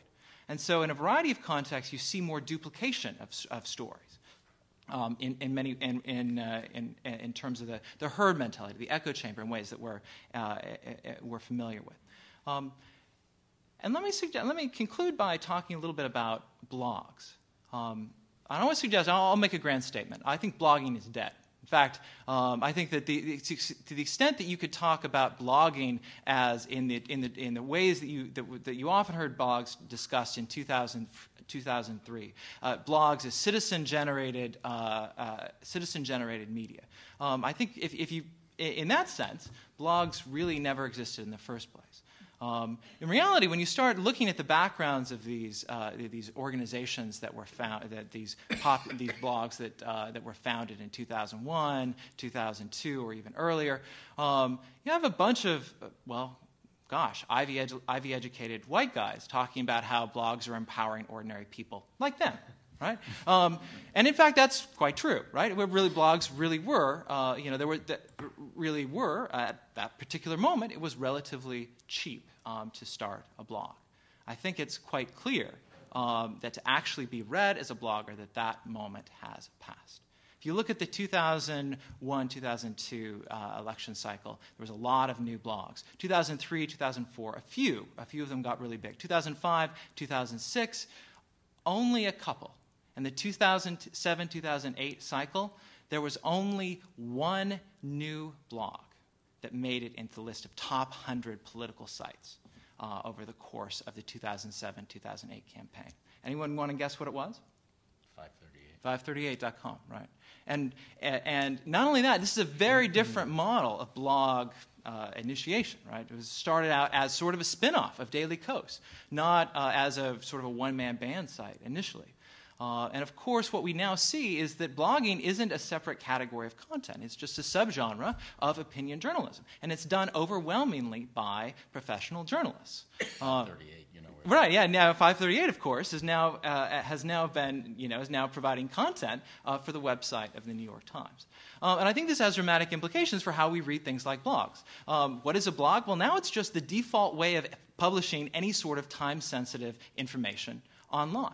And so, in a variety of contexts, you see more duplication of, of stories. Um, in, in, many in, in, uh, in, in, terms of the, the herd mentality, the echo chamber, in ways that we're, uh, we're familiar with. Um, and let me, suggest, let me conclude by talking a little bit about blogs. Um, I want to suggest, I'll, make a grand statement. I think blogging is dead. In fact, um, I think that the, to the extent that you could talk about blogging as in the, in the, in the ways that you, that, that you often heard blogs discussed in 2000, 2003, uh, blogs is citizen generated, uh, uh, citizen generated media. Um, I think if, if you, in that sense, blogs really never existed in the first place. Um, in reality, when you start looking at the backgrounds of these, uh, these organizations that were found, that these, pop, these blogs that, uh, that were founded in 2001, 2002, or even earlier, um, you have a bunch of, uh, well, gosh, Ivy, edu- Ivy educated white guys talking about how blogs are empowering ordinary people like them right? Um, and in fact, that's quite true, right? Where really, blogs really were, uh, you know, there were really were at that particular moment. It was relatively cheap um, to start a blog. I think it's quite clear um, that to actually be read as a blogger, that that moment has passed. If you look at the 2001 2002 uh, election cycle, there was a lot of new blogs. 2003, 2004, a few, a few of them got really big. 2005, 2006, only a couple. In the 2007 2008 cycle, there was only one new blog that made it into the list of top 100 political sites uh, over the course of the 2007 2008 campaign. Anyone want to guess what it was? 538. 538.com, right. And, and not only that, this is a very different model of blog uh, initiation, right? It was started out as sort of a spin off of Daily Kos, not uh, as a sort of a one man band site initially. Uh, and of course, what we now see is that blogging isn't a separate category of content. It's just a subgenre of opinion journalism. And it's done overwhelmingly by professional journalists. <coughs> Uh, 38, you know. Right, yeah. Now, 538, of course, is now, uh, has now been, you know, is now providing content uh, for the website of the New York Times. Um, and I think this has dramatic implications for how we read things like blogs. Um, what is a blog? Well, now it's just the default way of publishing any sort of time sensitive information online.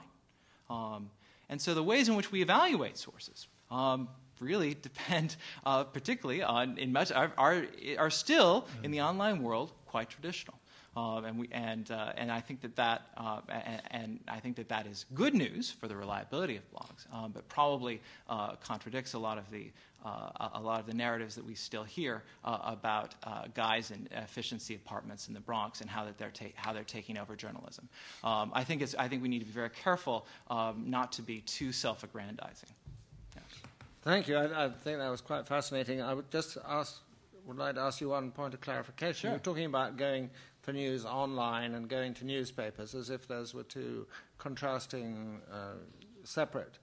Um, and so the ways in which we evaluate sources um, really <laughs> depend uh, particularly on, in much, are, are, are still in the online world quite traditional. Um, and, we, and, uh, and I think that that, uh, and, and, I think that that is good news for the reliability of blogs, um, but probably uh, contradicts a lot of the uh, a lot of the narratives that we still hear uh, about uh, guys in efficiency apartments in the Bronx and how that they're how they're taking over journalism. Um, I think it's, I think we need to be very careful um, not to be too self-aggrandizing. Yeah. Thank you. I, I, think that was quite fascinating. I would just ask, would like to ask you one point of clarification. Sure. You're talking about going for news online and going to newspapers as if those were two contrasting, uh, separate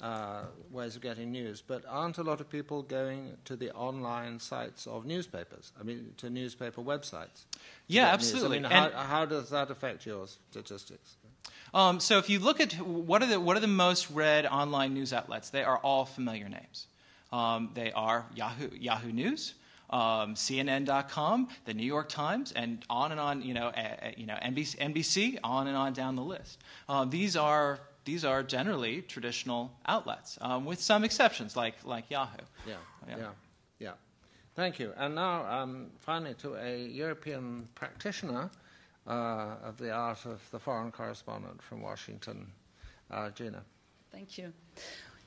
uh, ways of getting news. But aren't a lot of people going to the online sites of newspapers? I mean, to newspaper websites? Yeah, absolutely. I mean, how, how, does that affect your statistics? Um, so if you look at what are the what are the most read online news outlets, they are all familiar names. Um, they are Yahoo Yahoo News. Um, CNN.com, the New York Times, and on and on, you know, uh, you know, NBC, NBC, on and on down the list. Um, these are these are generally traditional outlets, um, with some exceptions, like, like Yahoo. Yeah, yeah, yeah. yeah. Thank you. And now, um, finally, to a European practitioner uh, of the art of the foreign correspondent from Washington, uh, Gina. Thank you.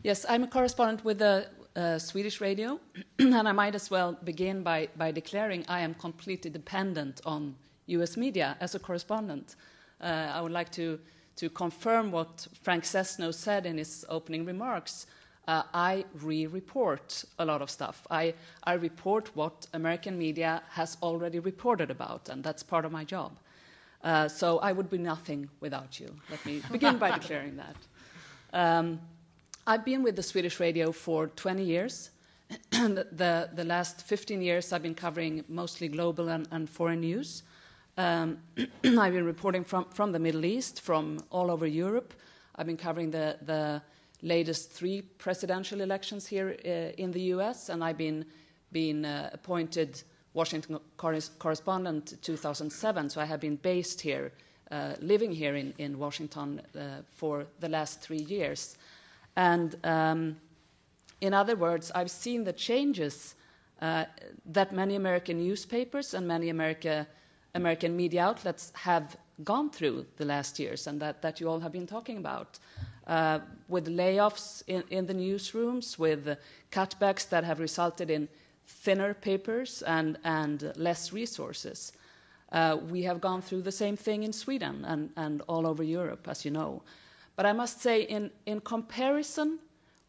Yes, I'm a correspondent with the uh, Swedish radio, <clears throat> and I might as well begin by, by declaring I am completely dependent on US media as a correspondent. Uh, I would like to to confirm what Frank Sesno said in his opening remarks, uh, I re report a lot of stuff. I, I report what American media has already reported about, and that's part of my job. Uh, so I would be nothing without you. Let me begin by declaring that. Um, I've been with the Swedish radio for 20 years. <clears throat> the, the last 15 years, I've been covering mostly global and, and foreign news. Um, <clears throat> I've been reporting from, from the Middle East, from all over Europe. I've been covering the, the latest three presidential elections here uh, in the US, and I've been, been uh, appointed Washington correspondent 2007, so I have been based here, uh, living here in, in Washington uh, for the last three years. And um, in other words, I've seen the changes uh, that many American newspapers and many American American media outlets have gone through the last years and that, that you all have been talking about. Uh, with layoffs in, in the newsrooms, with cutbacks that have resulted in thinner papers and, and less resources. Uh, we have gone through the same thing in Sweden and, and all over Europe, as you know. But I must say, in, in comparison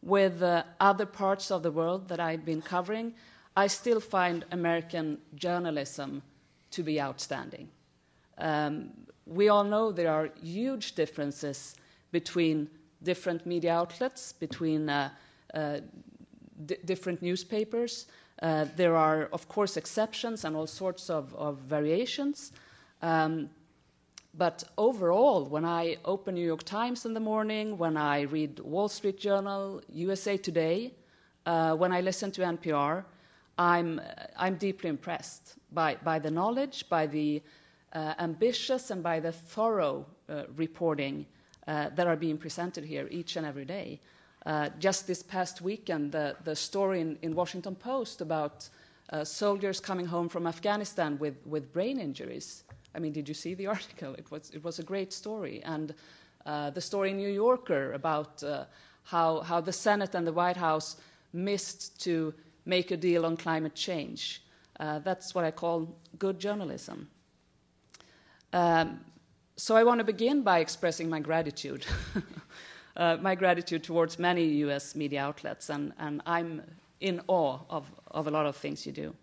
with uh, other parts of the world that I've been covering, I still find American journalism to be outstanding. Um, we all know there are huge differences between different media outlets, between uh, uh, different newspapers. Uh, there are, of course, exceptions and all sorts of, of variations. Um, but overall, when I open New York Times in the morning, when I read Wall Street Journal, USA Today, uh, when I listen to NPR, I'm, I'm deeply impressed by, by the knowledge, by the uh, ambitious, and by the thorough uh, reporting uh, that are being presented here each and every day. Uh, just this past weekend, the, the story in, in Washington Post about uh, soldiers coming home from Afghanistan with, with brain injuries. I mean, did you see the <laughs> article? It was, it was a great story. And uh, the story in New Yorker about uh, how, how the Senate and the White House missed to make a deal on climate change. Uh, that's what I call good journalism. Um, so I want to begin by expressing my gratitude. <laughs> uh, my gratitude towards many US media outlets, and, and I'm in awe of, of a lot of things you do.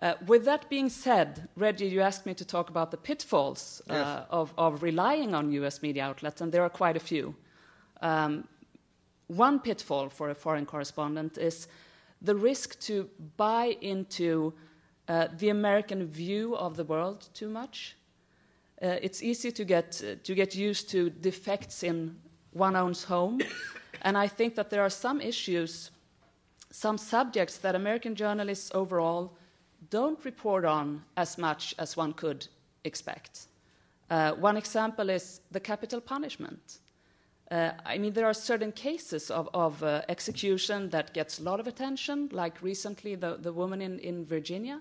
Uh, with that being said, Reggie, you asked me to talk about the pitfalls uh, of, of, relying on US media outlets, and there are quite a few. Um, one pitfall for a foreign correspondent is the risk to buy into uh, the American view of the world too much. Uh, it's easy to get, uh, to get used to defects in one's home. <coughs> and I think that there are some issues, some subjects that American journalists overall don't report on as much as one could expect. Uh, one example is the capital punishment. Uh, I mean, there are certain cases of, of uh, execution that gets a lot of attention, like recently the, the woman in, in Virginia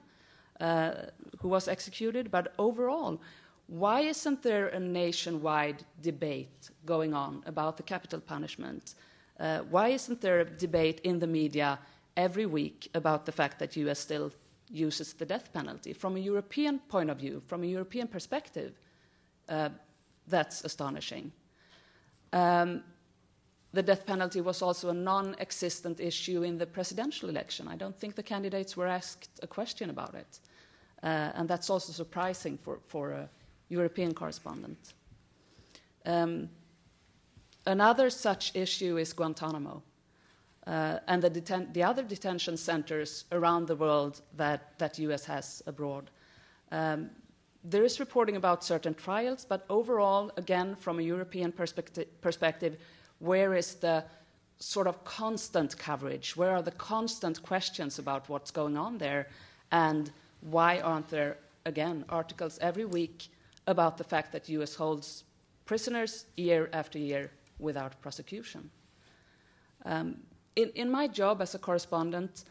uh, who was executed. But overall, why isn't there a nationwide debate going on about the capital punishment? Uh, why isn't there a debate in the media every week about the fact that the US still uses the death penalty? From a European point of view, from a European perspective, uh, that's astonishing. Um, the death penalty was also a non existent issue in the presidential election. I don't think the candidates were asked a question about it. Uh, and that's also surprising for, for a European correspondent. Um, another such issue is Guantanamo uh, and the, deten- the, other detention centers around the world that, that US has abroad. Um, there is reporting about certain trials, but overall, again, from a European perspecti- perspective, where is the sort of constant coverage? Where are the constant questions about what's going on there? And why aren't there, again, articles every week about the fact that US holds prisoners year after year without prosecution. Um, in, in my job as a correspondent,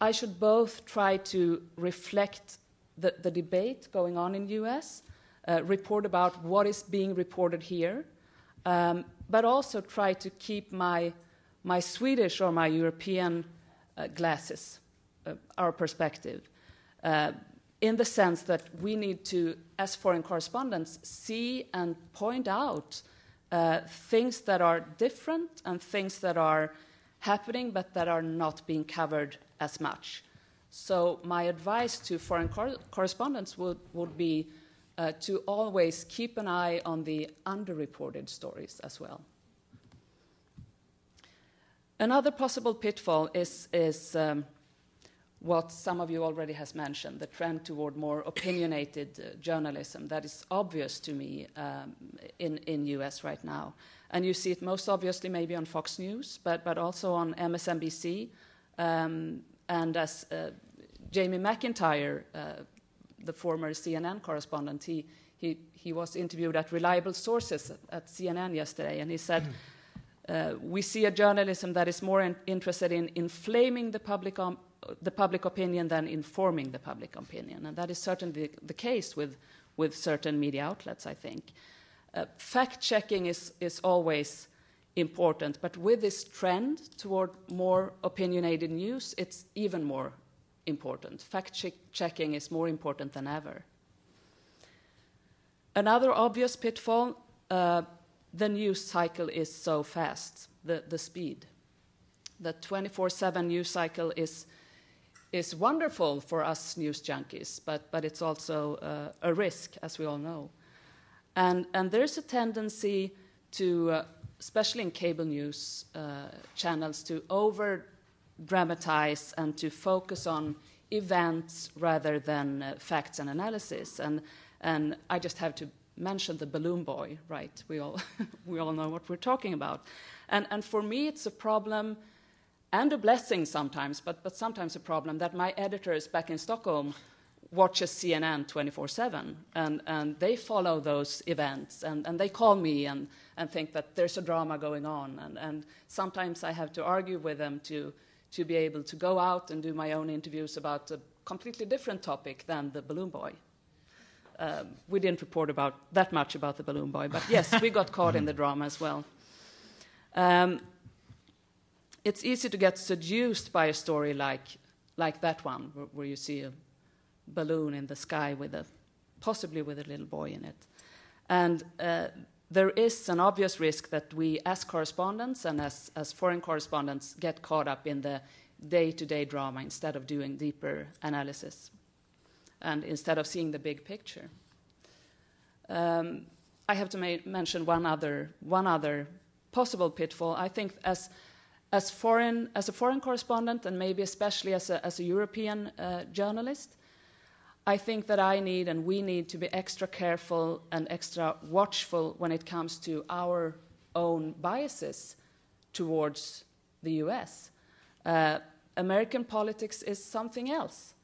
I should both try to reflect the, the debate going on in the US, uh, report about what is being reported here, um, but also try to keep my, my Swedish or my European uh, glasses, uh, our perspective. Uh, in the sense that we need to, as foreign correspondents, see and point out uh, things that are different and things that are happening but that are not being covered as much. So, my advice to foreign cor- correspondents would, would be uh, to always keep an eye on the underreported stories as well. Another possible pitfall is, is um, what some of you already has mentioned, the trend toward more opinionated uh, journalism that is obvious to me um, in, in US right now. And you see it most obviously maybe on Fox News, but, but also on MSNBC. Um, and as uh, Jamie McIntyre, uh, the former CNN correspondent, he, he, he was interviewed at Reliable Sources at, CNN yesterday, and he said, uh, we see a journalism that is more in, interested in inflaming the public um, the public opinion than informing the public opinion. And that is certainly the case with, with certain media outlets, I think. Uh, fact checking is, is always important. But with this trend toward more opinionated news, it's even more important. Fact checking is more important than ever. Another obvious pitfall uh, the news cycle is so fast, the, the speed. The 24 7 news cycle is, is wonderful for us news junkies, but, but it's also uh, a risk, as we all know. And, and there's a tendency to, uh, especially in cable news uh, channels, to over dramatize and to focus on events rather than uh, facts and analysis. And, and I just have to mention the balloon boy, right? We all, <laughs> we all know what we're talking about. And, and for me, it's a problem and a blessing sometimes, but, but sometimes a problem that my editors back in Stockholm watches CNN 24 7 and, and they follow those events and, and they call me and, and think that there's a drama going on. And, and sometimes I have to argue with them to, to be able to go out and do my own interviews about a completely different topic than the balloon boy. Um, we didn't report about that much about the balloon boy, but yes, we got caught in the <laughs> drama as well. Um, it's easy to get seduced by a story like, like that one, where, where you see a balloon in the sky with a, possibly with a little boy in it. And uh, there is an obvious risk that we, as correspondents and as, as foreign correspondents, get caught up in the day to day drama instead of doing deeper analysis and instead of seeing the big picture. Um, I have to ma- mention one other, one other possible pitfall. I think as, as, foreign, as a foreign correspondent, and maybe especially as a, as a European uh, journalist, I think that I need and we need to be extra careful and extra watchful when it comes to our own biases towards the US. Uh, American politics is something else.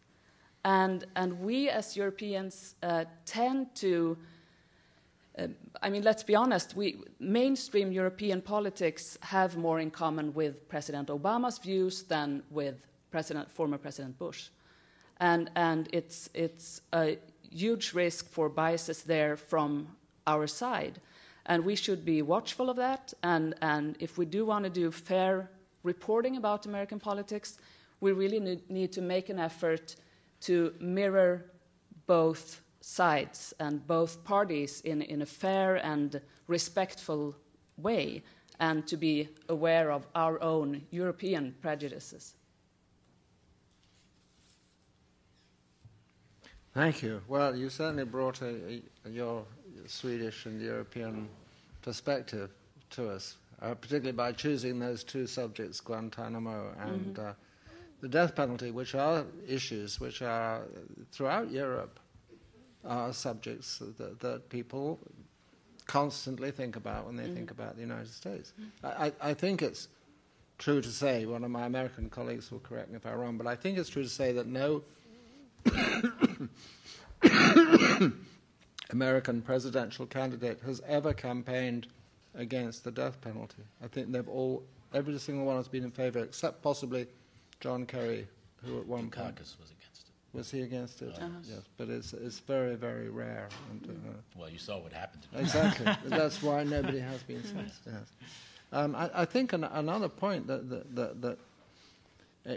And, and we as Europeans uh, tend to, uh, I mean, let's be honest, we, mainstream European politics have more in common with President Obama's views than with President, former President Bush. And, and it's, it's a huge risk for biases there from our side. And we should be watchful of that. And, and if we do want to do fair reporting about American politics, we really need, to make an effort to mirror both sides and both parties in, in a fair and respectful way and to be aware of our own European prejudices. Thank you. Well, you certainly brought a, a, your Swedish and European perspective to us, uh, particularly by choosing those two subjects, Guantanamo and mm-hmm. uh, the death penalty, which are issues which are throughout Europe are subjects that, that people constantly think about when they mm. think about the United States. Mm. I, I, think it's true to say, one of my American colleagues will correct me if I'm wrong, but I think it's true to say that no <coughs> American presidential candidate has ever campaigned against the death penalty. I think they've all, every single one has been in favor, except possibly John Kerry, who at one point was against it. Was he against it? Uh-huh. Yes, but it's it's very very rare. And, uh, well, you saw what happened. to him. Exactly. <laughs> That's why nobody has been <laughs> since. Yes. Um, I, I, think an, another point that that, that, that uh,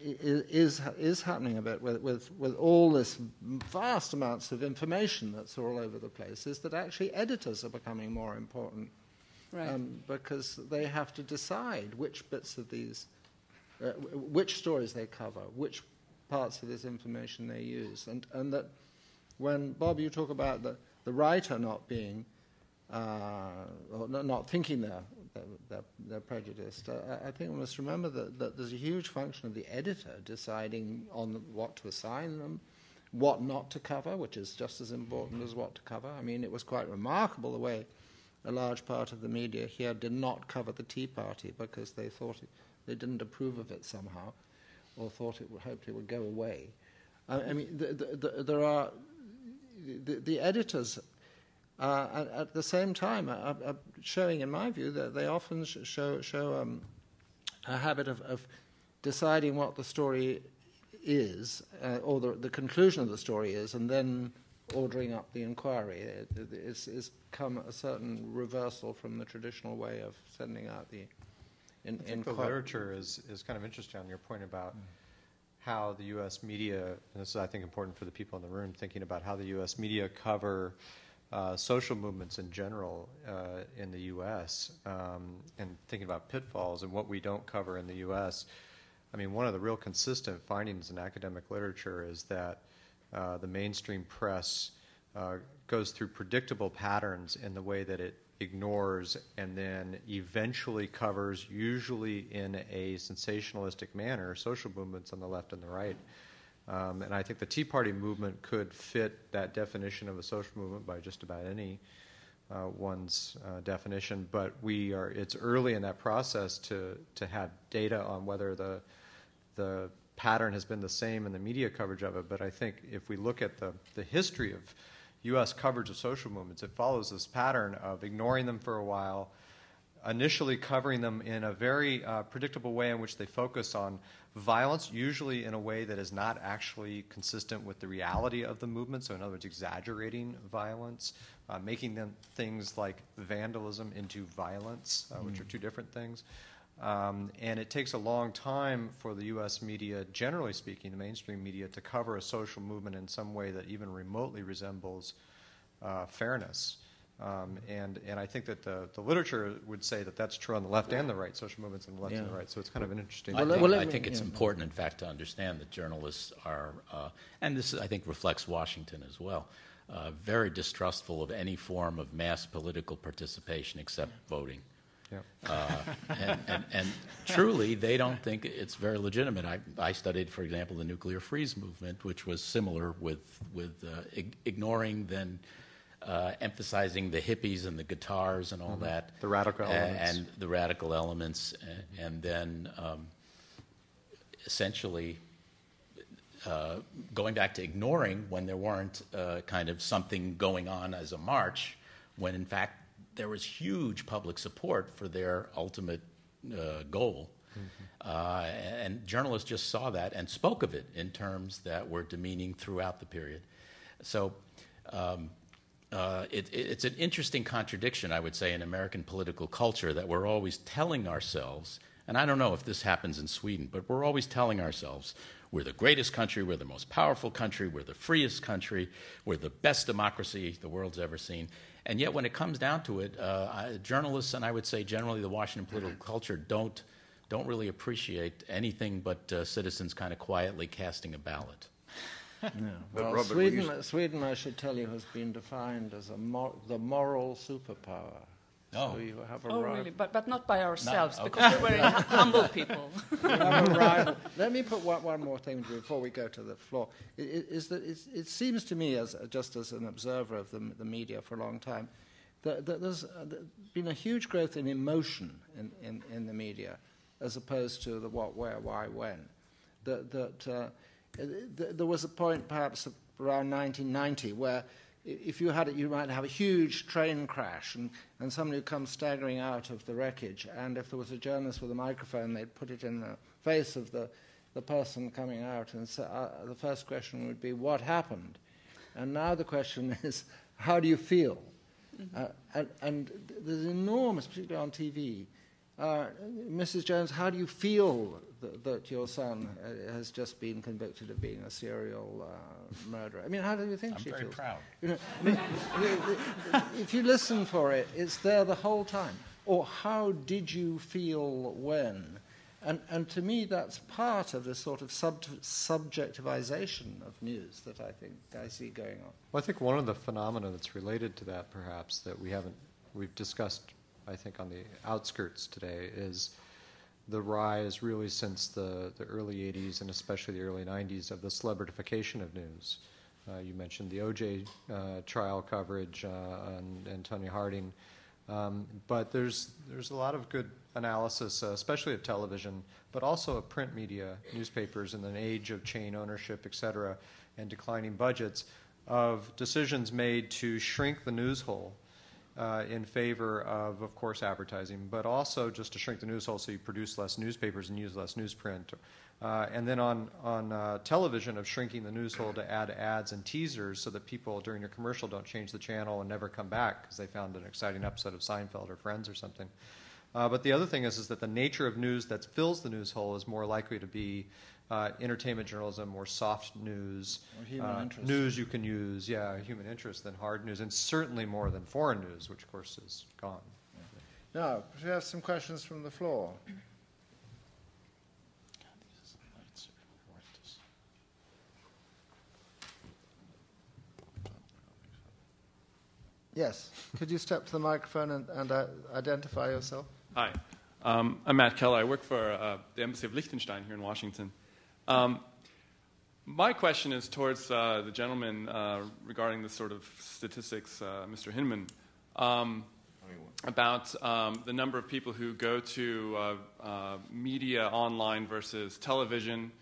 is is happening a bit with, with with all this vast amounts of information that's all over the place is that actually editors are becoming more important, right. um, because they have to decide which bits of these uh, which stories they cover, which parts of this information they use, and, and that when, Bob, you talk about the, the writer not being, uh, or not thinking they're, they're, they're prejudiced, uh, I think we must remember that, that there's a huge function of the editor deciding on what to assign them, what not to cover, which is just as important as what to cover. I mean, it was quite remarkable the way a large part of the media here did not cover the Tea Party because they thought it they didn't approve of it somehow, or thought it would, hoped it would go away. I, I mean, the, the, the, there are the editors uh, at, at, the same time are, are, showing, in my view, that they often show show um, a habit of, of, deciding what the story is, uh, or the, the, conclusion of the story is, and then ordering up the inquiry. It, it's, it's come a certain reversal from the traditional way of sending out the in, I think the literature is, is kind of interesting on your point about mm. how the U.S. media, and this is, I think, important for the people in the room, thinking about how the U.S. media cover uh, social movements in general uh, in the U.S. Um, and thinking about pitfalls and what we don't cover in the U.S. I mean, one of the real consistent findings in academic literature is that uh, the mainstream press uh, goes through predictable patterns in the way that it ignores and then eventually covers, usually in a sensationalistic manner, social movements on the left and the right. Um, and I think the Tea Party movement could fit that definition of a social movement by just about any uh, one's uh, definition. But we are it's early in that process to to have data on whether the the pattern has been the same in the media coverage of it. But I think if we look at the the history of U.S. coverage of social movements, it follows this pattern of ignoring them for a while, initially covering them in a very uh, predictable way in which they focus on violence, usually in a way that is not actually consistent with the reality of the movement. So, in other words, exaggerating violence, uh, making them things like vandalism into violence, uh, which are mm. two different things. Um, and it takes a long time for the U.S. media, generally speaking, the mainstream media, to cover a social movement in some way that even remotely resembles uh, fairness. Um, and, and I think that the, the literature would say that that's true on the left and the right, social movements on the left yeah. and the right. So it's kind of an interesting. I think, well, I think it's yeah. important, in fact, to understand that journalists are, uh, and this I think reflects Washington as well, uh, very distrustful of any form of mass political participation except voting. Yeah. Uh, and, and, and, truly, they don't think it's very legitimate. I, I, studied, for example, the nuclear freeze movement, which was similar with, with uh, ig- ignoring then uh, emphasizing the hippies and the guitars and all mm-hmm. that. The radical elements. And the radical elements. And, and then um, essentially uh, going back to ignoring when there weren't uh, kind of something going on as a march, when in fact there was huge public support for their ultimate uh, goal. Mm-hmm. Uh, and journalists just saw that and spoke of it in terms that were demeaning throughout the period. So um, uh, it, it, it's an interesting contradiction, I would say, in American political culture that we're always telling ourselves, and I don't know if this happens in Sweden, but we're always telling ourselves we're the greatest country, we're the most powerful country, we're the freest country, we're the best democracy the world's ever seen. And yet, when it comes down to it, uh, journalists and I would say generally the Washington political culture don't, don't really appreciate anything but uh, citizens kind of quietly casting a ballot. Yeah. Well, Robert, Sweden, Sweden, I should tell you, has been defined as mor- the moral superpower. Oh, so you have a oh really? But, but not by ourselves, okay. because we're very humble people. <laughs> Let me put one, one more thing before we go to the floor. It, is that it seems to me, as just as an observer of the, the media for a long time, that, that there's uh, been a huge growth in emotion in, in, in, the media, as opposed to the what, where, why, when. That, that uh, there was a point perhaps around 1990 where if you had it, you might have a huge train crash and, and somebody would come staggering out of the wreckage. And if there was a journalist with a microphone, they'd put it in the face of the, the person coming out. And so, uh, the first question would be, What happened? And now the question <laughs> is, How do you feel? Mm-hmm. Uh, and, and, there's enormous, particularly on TV. Uh, Mrs. Jones, how do you feel that, that, your son uh, has just been convicted of being a serial uh, murderer. I mean, how do you think I'm she very feels? proud. You know, I mean, if you listen for it, it's there the whole time. Or how did you feel when? And, and to me, that's part of this sort of sub- subjectivization of news that I think I see going on. Well, I think one of the phenomena that's related to that, perhaps, that we haven't, we've discussed, I think, on the outskirts today, is the rise really since the, the early 80s and especially the early 90s of the celebritification of news. Uh, you mentioned the OJ uh, trial coverage uh, and, and Tonya Harding. Um, but there's, there's a lot of good analysis, uh, especially of television, but also of print media, newspapers, in an age of chain ownership, et cetera, and declining budgets, of decisions made to shrink the news hole uh, in favor of, of course, advertising, but also just to shrink the news hole so you produce less newspapers and use less newsprint. Uh, and then on, on uh, television, of shrinking the news hole to add ads and teasers so that people during your commercial don't change the channel and never come back because they found an exciting episode of Seinfeld or Friends or something. Uh, but the other thing is, is that the nature of news that fills the news hole is more likely to be uh, entertainment journalism or soft news, Or human uh, interest. news you can use, yeah, human interest than hard news, and certainly more than foreign news, which of course is gone. Now, do we have some questions from the floor? Yes. Could you step to the microphone and, and uh, identify yourself? Hi, um, I'm Matt Keller. I work for uh, the Embassy of Liechtenstein here in Washington. Um, my question is towards uh, the gentleman uh, regarding the sort of statistics, uh, Mr. Hindman, um, about um, the number of people who go to uh, uh, media online versus television.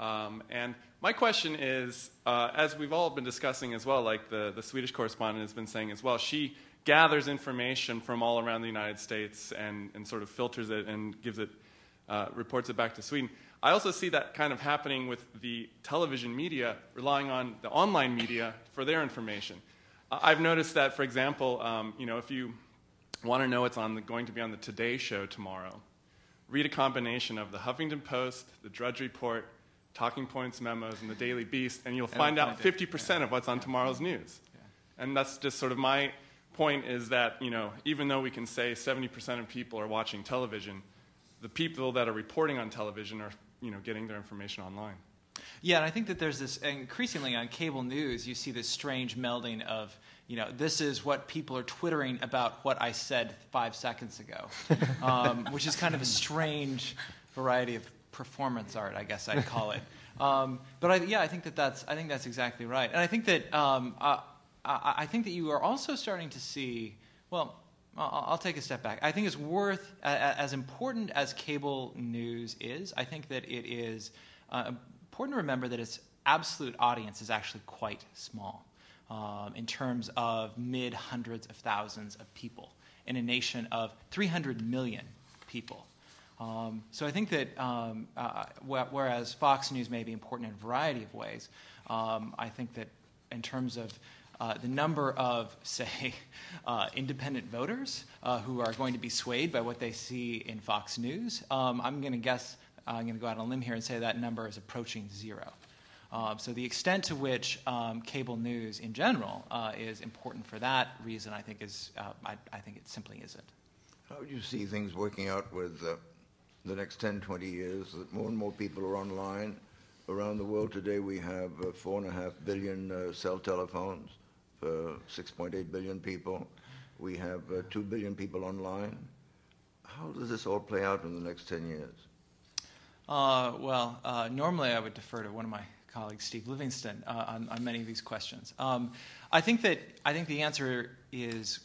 Um, and my question is, uh, as we've all been discussing as well, like the, the Swedish correspondent has been saying as well, she gathers information from all around the United States and, and sort of filters it and gives it, reports it back to Sweden. I also see that kind of happening with the television media relying on the online media for their information. I've noticed that, for example, um, you know, if you want to know what's on the, going to be on the Today Show tomorrow, read a combination of the Huffington Post, the Drudge Report, Talking Points memos, and the Daily Beast, and you'll And find out 50% of what's on tomorrow's news. And that's just sort of my point is that, you know, even though we can say 70% of people are watching television, the people that are reporting on television are, you know, getting their information online. Yeah, and I think that there's this increasingly on cable news, you see this strange melding of, you know, this is what people are twittering about what I said five seconds ago, <laughs> um, which is kind of a strange variety of performance art, I guess I'd call it. Um, but I, yeah, I think that that's I think that's exactly right, and I think that um, uh, I, I think that you are also starting to see well. I'll take a step back. I think it's worth, as important as cable news is, I think that it is uh, important to remember that its absolute audience is actually quite small um, in terms of mid hundreds of thousands of people in a nation of 300 million people. Um, so I think that um, uh, wh- whereas Fox News may be important in a variety of ways, um, I think that in terms of uh, the number of, <laughs> say, uh, independent voters uh, who are going to be swayed by what they see in Fox News, um, I'm going to guess, I'm going to go out on a limb here and say that number is approaching zero. Um, so the extent to which um, cable news in general uh, is important for that reason, I think is, uh, I, I think it simply isn't. How do you see things working out with the next 10, 20 years? That more and more people are online. Around the world today, we have four and a half billion cell telephones 6.8 billion people. We have uh, 2 billion people online. How does this all play out in the next 10 years? Uh, well, uh, normally I would defer to one of my colleagues, Steve Livingston, uh, on, many of these questions. Um, I think that I think the answer is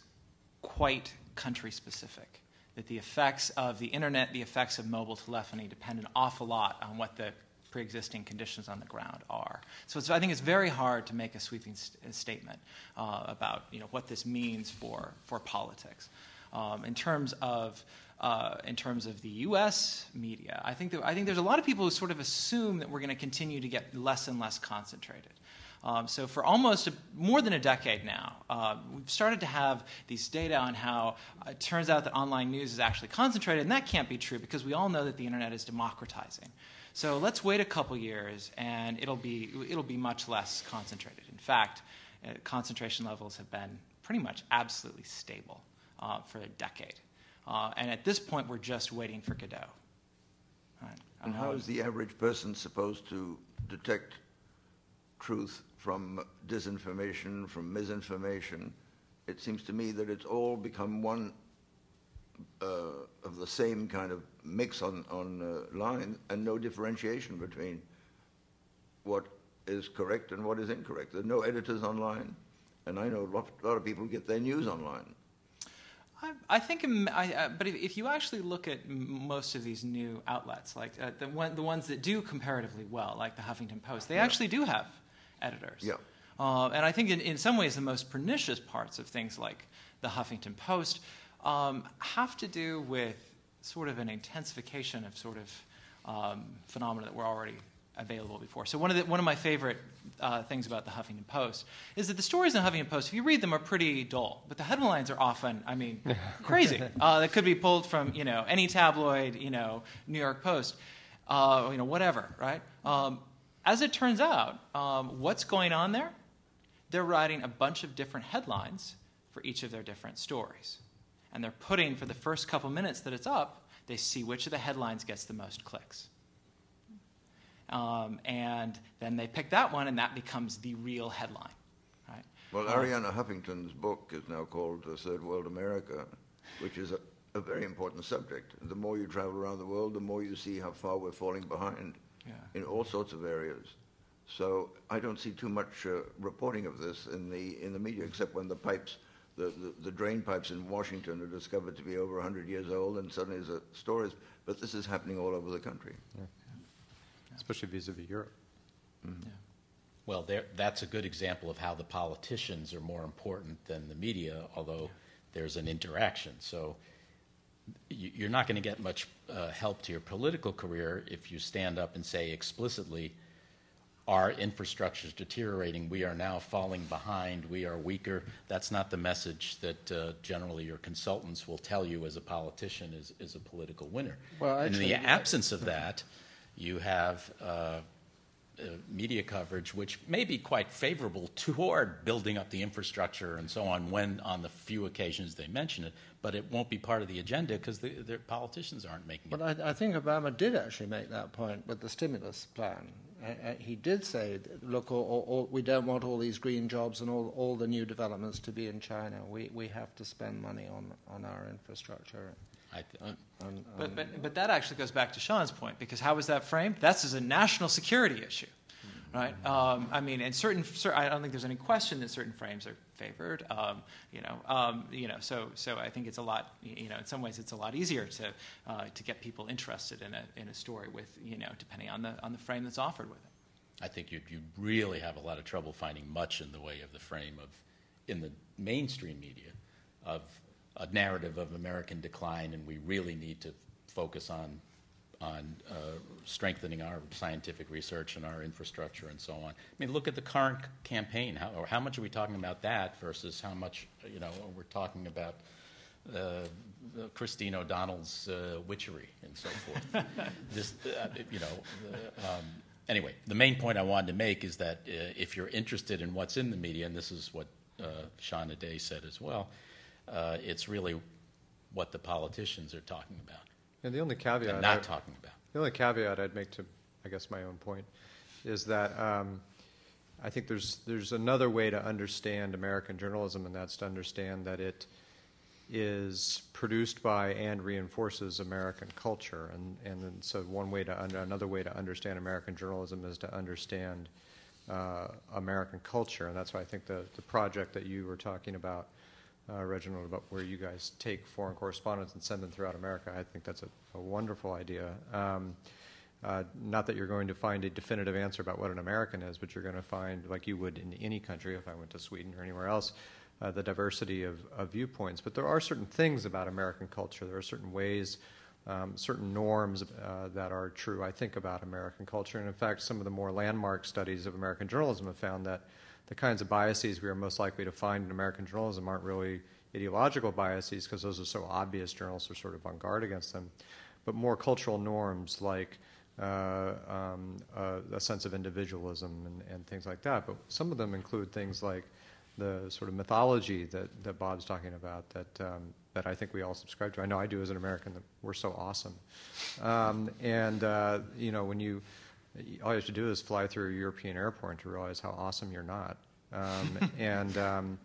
quite country specific. That the effects of the internet, the effects of mobile telephony, depend an awful lot on what the pre-existing conditions on the ground are. So I think it's very hard to make a sweeping st- statement uh, about you know what this means for for politics. Um, in terms of uh, in terms of the U.S. media, I think that, I think there's a lot of people who sort of assume that we're going to continue to get less and less concentrated. Um, so for almost a, more than a decade now, uh, we've started to have these data on how uh, it turns out that online news is actually concentrated, and that can't be true because we all know that the internet is democratizing. So let's wait a couple years, and it'll be it'll be much less concentrated. In fact, uh, concentration levels have been pretty much absolutely stable uh, for a decade, uh, and at this point, we're just waiting for Godot. Right. And how is the average person supposed to detect truth from disinformation, from misinformation? It seems to me that it's all become one uh, of the same kind of mix on, on uh, line and no differentiation between what is correct and what is incorrect. There are no editors online, and I know a lot, a lot of people get their news online. I, I think, um, I, uh, but if, if you actually look at most of these new outlets, like uh, the, one, the ones that do comparatively well, like the Huffington Post, they Yeah. actually do have editors. Yeah. Uh, and I think in, in some ways the most pernicious parts of things like the Huffington Post um, have to do with sort of an intensification of sort of um, phenomena that were already available before. So one of the, one of my favorite uh, things about the Huffington Post is that the stories in the Huffington Post, if you read them, are pretty dull, but the headlines are often, I mean, <laughs> crazy. Uh, that could be pulled from you know any tabloid, you know, New York Post, uh, you know, whatever, right? Um, as it turns out, um, what's going on there? They're writing a bunch of different headlines for each of their different stories, and they're putting for the first couple minutes that it's up, they see which of the headlines gets the most clicks. Um, and then they pick that one, and that becomes the real headline. Right? Well, Um, Arianna Huffington's book is now called The Third World America, which is a, a very important subject. The more you travel around the world, the more you see how far we're falling behind Yeah. in all sorts of areas. So I don't see too much uh, reporting of this in the in the media, except when the pipes, the, the, the drain pipes in Washington are discovered to be over 100 years old, and suddenly there's a stories. But this is happening all over the country. especially vis-a-vis Europe. Well, there, that's a good example of how the politicians are more important than the media, although there's an interaction. So you, you're not going to get much uh, help to your political career if you stand up and say explicitly, our infrastructure is deteriorating, we are now falling behind, we are weaker. That's not the message that uh, generally your consultants will tell you as a politician is, is a political winner. Well, and in the absence of that, you have uh, uh, media coverage, which may be quite favorable toward building up the infrastructure and so on, when on the few occasions they mention it, but it won't be part of the agenda because the, the politicians aren't making it. But I, I think Obama did actually make that point with the stimulus plan. Uh, uh, he did say, look, all, all, all, we don't want all these green jobs and all, all the new developments to be in China. We, we have to spend money on, on our infrastructure. I th- And, But, um, but, but that actually goes back to Sean's point because how was that framed? That's as a national security issue, right? Um, I mean, and certain, cer- I don't think there's any question that certain frames are favored. Um, you know, um, you know. So, so I think it's a lot. You know, in some ways, it's a lot easier to uh, to get people interested in a in a story with you know, depending on the on the frame that's offered with it. I think you'd, you'd really have a lot of trouble finding much in the way of the frame of, in the mainstream media, of a narrative of American decline, and we really need to focus on, on uh, strengthening our scientific research and our infrastructure and so on. I mean, look at the current campaign. How, or how much are we talking about that versus how much, you know, we're talking about uh, Christine O'Donnell's uh, witchery and so forth. <laughs> this, uh, you know, uh, um, anyway, the main point I wanted to make is that uh, if you're interested in what's in the media, and this is what uh, Sean Aday said as well, uh, it's really what the politicians are talking about And the only caveat and not I- talking about. The only caveat I'd make to, I guess, my own point is that um, I think there's there's another way to understand American journalism, and that's to understand that it is produced by and reinforces American culture, and and then so one way to under, another way to understand American journalism is to understand uh, American culture, and that's why I think the the project that you were talking about uh, Reginald, about where you guys take foreign correspondents and send them throughout America. I think that's a, a wonderful idea. Um, uh, not that you're going to find a definitive answer about what an American is, but you're going to find, like you would in any country, if I went to Sweden or anywhere else, uh, the diversity of, of viewpoints. But there are certain things about American culture. There are certain ways, um, certain norms uh, that are true, I think, about American culture. And in fact, some of the more landmark studies of American journalism have found that the kinds of biases we are most likely to find in American journalism aren't really ideological biases because those are so obvious. Journalists are sort of on guard against them, but more cultural norms like uh, um, uh, a sense of individualism and, and things like that. But some of them include things like the sort of mythology that, that Bob's talking about that um, that I think we all subscribe to. I know I do as an American. That we're so awesome, um, and uh, you know when you all you have to do is fly through a European airport to realize how awesome you're not. Um, <laughs> and um,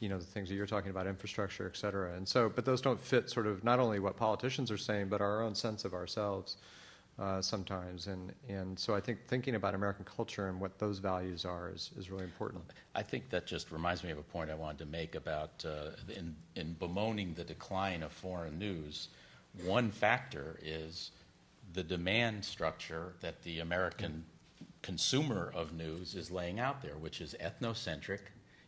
you know the things that you're talking about, infrastructure, et cetera. And so, but those don't fit sort of not only what politicians are saying, but our own sense of ourselves uh, sometimes. And and so I think thinking about American culture and what those values are is, is really important. I think that just reminds me of a point I wanted to make about uh, in, in bemoaning the decline of foreign news. One factor is the demand structure that the American consumer of news is laying out there, which is ethnocentric.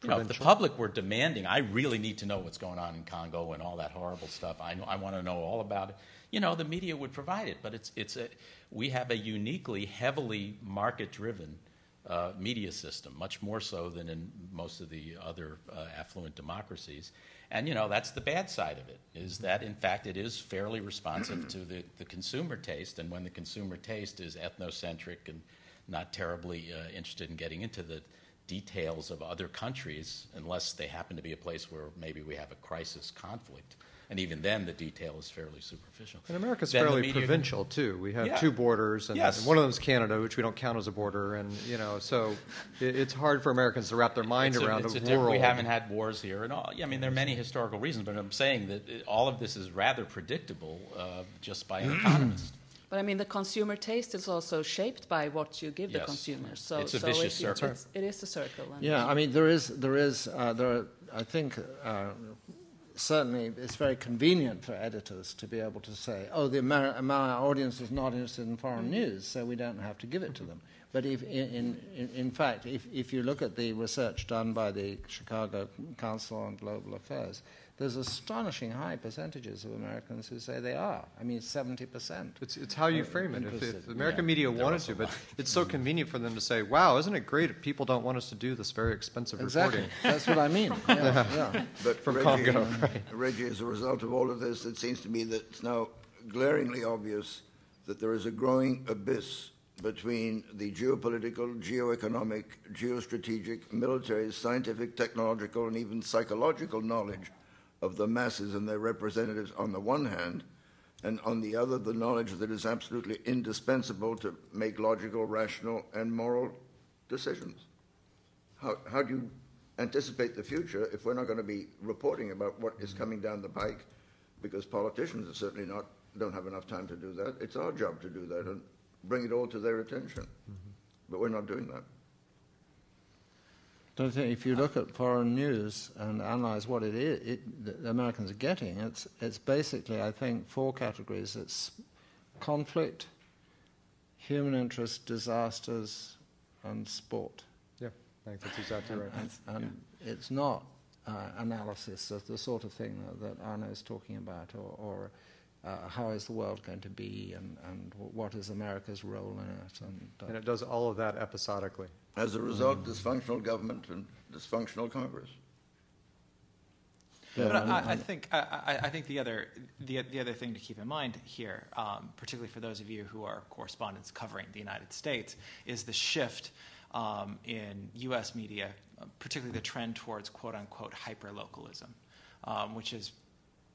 You know, if the public were demanding, I really need to know what's going on in Congo and all that horrible stuff. I know, I want to know all about it. You know, the media would provide it, but it's it's a we have a uniquely heavily market-driven uh, media system, much more so than in most of the other uh, affluent democracies. And you know that's the bad side of it is that in fact it is fairly responsive to the, the consumer taste, and when the consumer taste is ethnocentric and not terribly uh, interested in getting into the details of other countries, unless they happen to be a place where maybe we have a crisis conflict, and even then the detail is fairly superficial. And America's Then fairly media- provincial too. We have Yeah. two borders, and Yes. one of them is Canada, which we don't count as a border, and you know, so it, it's hard for Americans to wrap their mind It's a- around it's a, a world. We haven't had wars here, and all. Yeah, I mean, there are many historical reasons, but I'm saying that it, all of this is rather predictable uh, just by an <clears throat> economist. But I mean, the consumer taste is also shaped by what you give the Yes. consumers. So It's a so vicious if you- circle. it's- It is a circle. Yeah, I mean, there is, there is, uh, there are, I think, uh, certainly it's very convenient for editors to be able to say, oh, the Amer- my audience is not interested in foreign mm-hmm. news, so we don't have to give it to them. But if, in, in, in fact, if, if you look at the research done by the Chicago Council on Global Affairs, there's astonishing high percentages of Americans who say they are. I mean, 70%. It's, it's how you frame it. If, interested. if American Yeah, media wanted to, but it's so mm-hmm. convenient for them to say, "Wow, isn't it great if people don't want us to do this very expensive Exactly. reporting?" That's what I mean. Yeah, yeah. But From Reggie, Congo, right. Reggie, as a result of all of this, it seems to me that it's now glaringly obvious that there is a growing abyss between the geopolitical, geoeconomic, geostrategic, military, scientific, technological, and even psychological knowledge of the masses and their representatives on the one hand, and on the other, the knowledge that is absolutely indispensable to make logical, rational, and moral decisions. How, how do you anticipate the future if we're not going to be reporting about what is coming down the pike? Because politicians are certainly not don't have enough time to do that. It's our job to do that and bring it all to their attention. Mm-hmm. But we're not doing that. Don't think if you look at foreign news and analyze what it is, it, the Americans are getting, it's, it's basically, I think, four categories. It's conflict, human interest, disasters, and sport. Yeah, I think that's exactly right. And, and it's not uh, analysis of the sort of thing that, that Arnaud is talking about, or, or uh, how is the world going to be, and, and what is America's role in it. And, uh, And it does all of that episodically. As a result, dysfunctional government and dysfunctional Congress. yeah, But and- I, I think I, I- I think the other the, the other thing to keep in mind here, um, particularly for those of you who are correspondents covering the United States, is the shift um, in U.S. media, uh, particularly the trend towards quote unquote hyperlocalism, um, which is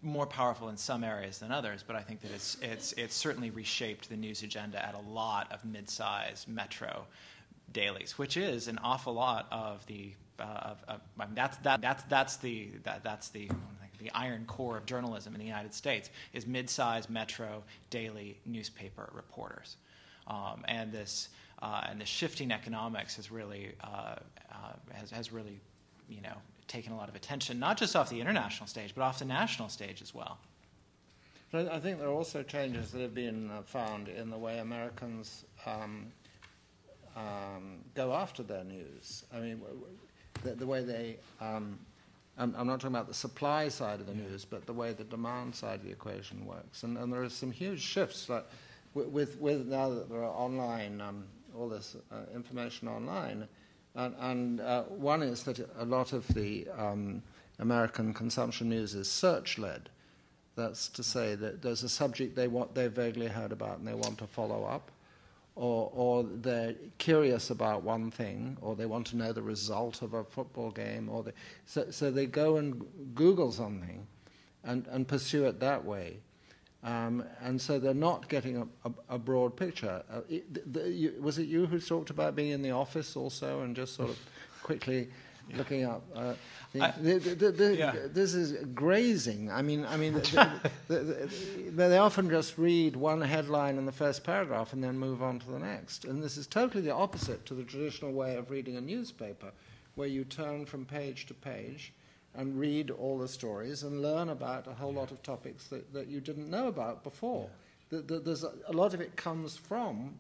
more powerful in some areas than others. But I think that it's it's it's certainly reshaped the news agenda at a lot of mid-sized metro dailies, which is an awful lot of the. Uh, of, that's that, that's that's the that, that's the the iron core of journalism in the United States is mid-sized metro daily newspaper reporters, um, and this uh, and the shifting economics has really uh, uh, has has really you know taken a lot of attention, not just off the international stage, but off the national stage as well. I think there are also changes that have been uh, found in the way Americans um, um, go after their news. I mean, the, the way they. Um, I'm, I'm not talking about the supply side of the news, but the way the demand side of the equation works. And, and there are some huge shifts. Like with, with, with now that there are online, um, all this uh, information online, and, and uh, one is that a lot of the um, American consumption news is search led. That's to say that there's a subject they want they vaguely heard about and they want to follow up, or or they're curious about one thing, or they want to know the result of a football game, or they, so so they go and Google something, and and pursue it that way. Um, and so they're not getting a, a, a broad picture. Uh, it, the, you, was it you who talked about being in the office also and just sort of quickly looking up? Uh, the, I- the, Yeah. This is grazing. I mean, I mean, <laughs> the, the, the, they often just read one headline in the first paragraph and then move on to the next. And this is totally the opposite to the traditional way of reading a newspaper, where you turn from page to page and read all the stories and learn about a whole lot of topics that, that you didn't know about before. The, the, there's a, a lot of it comes from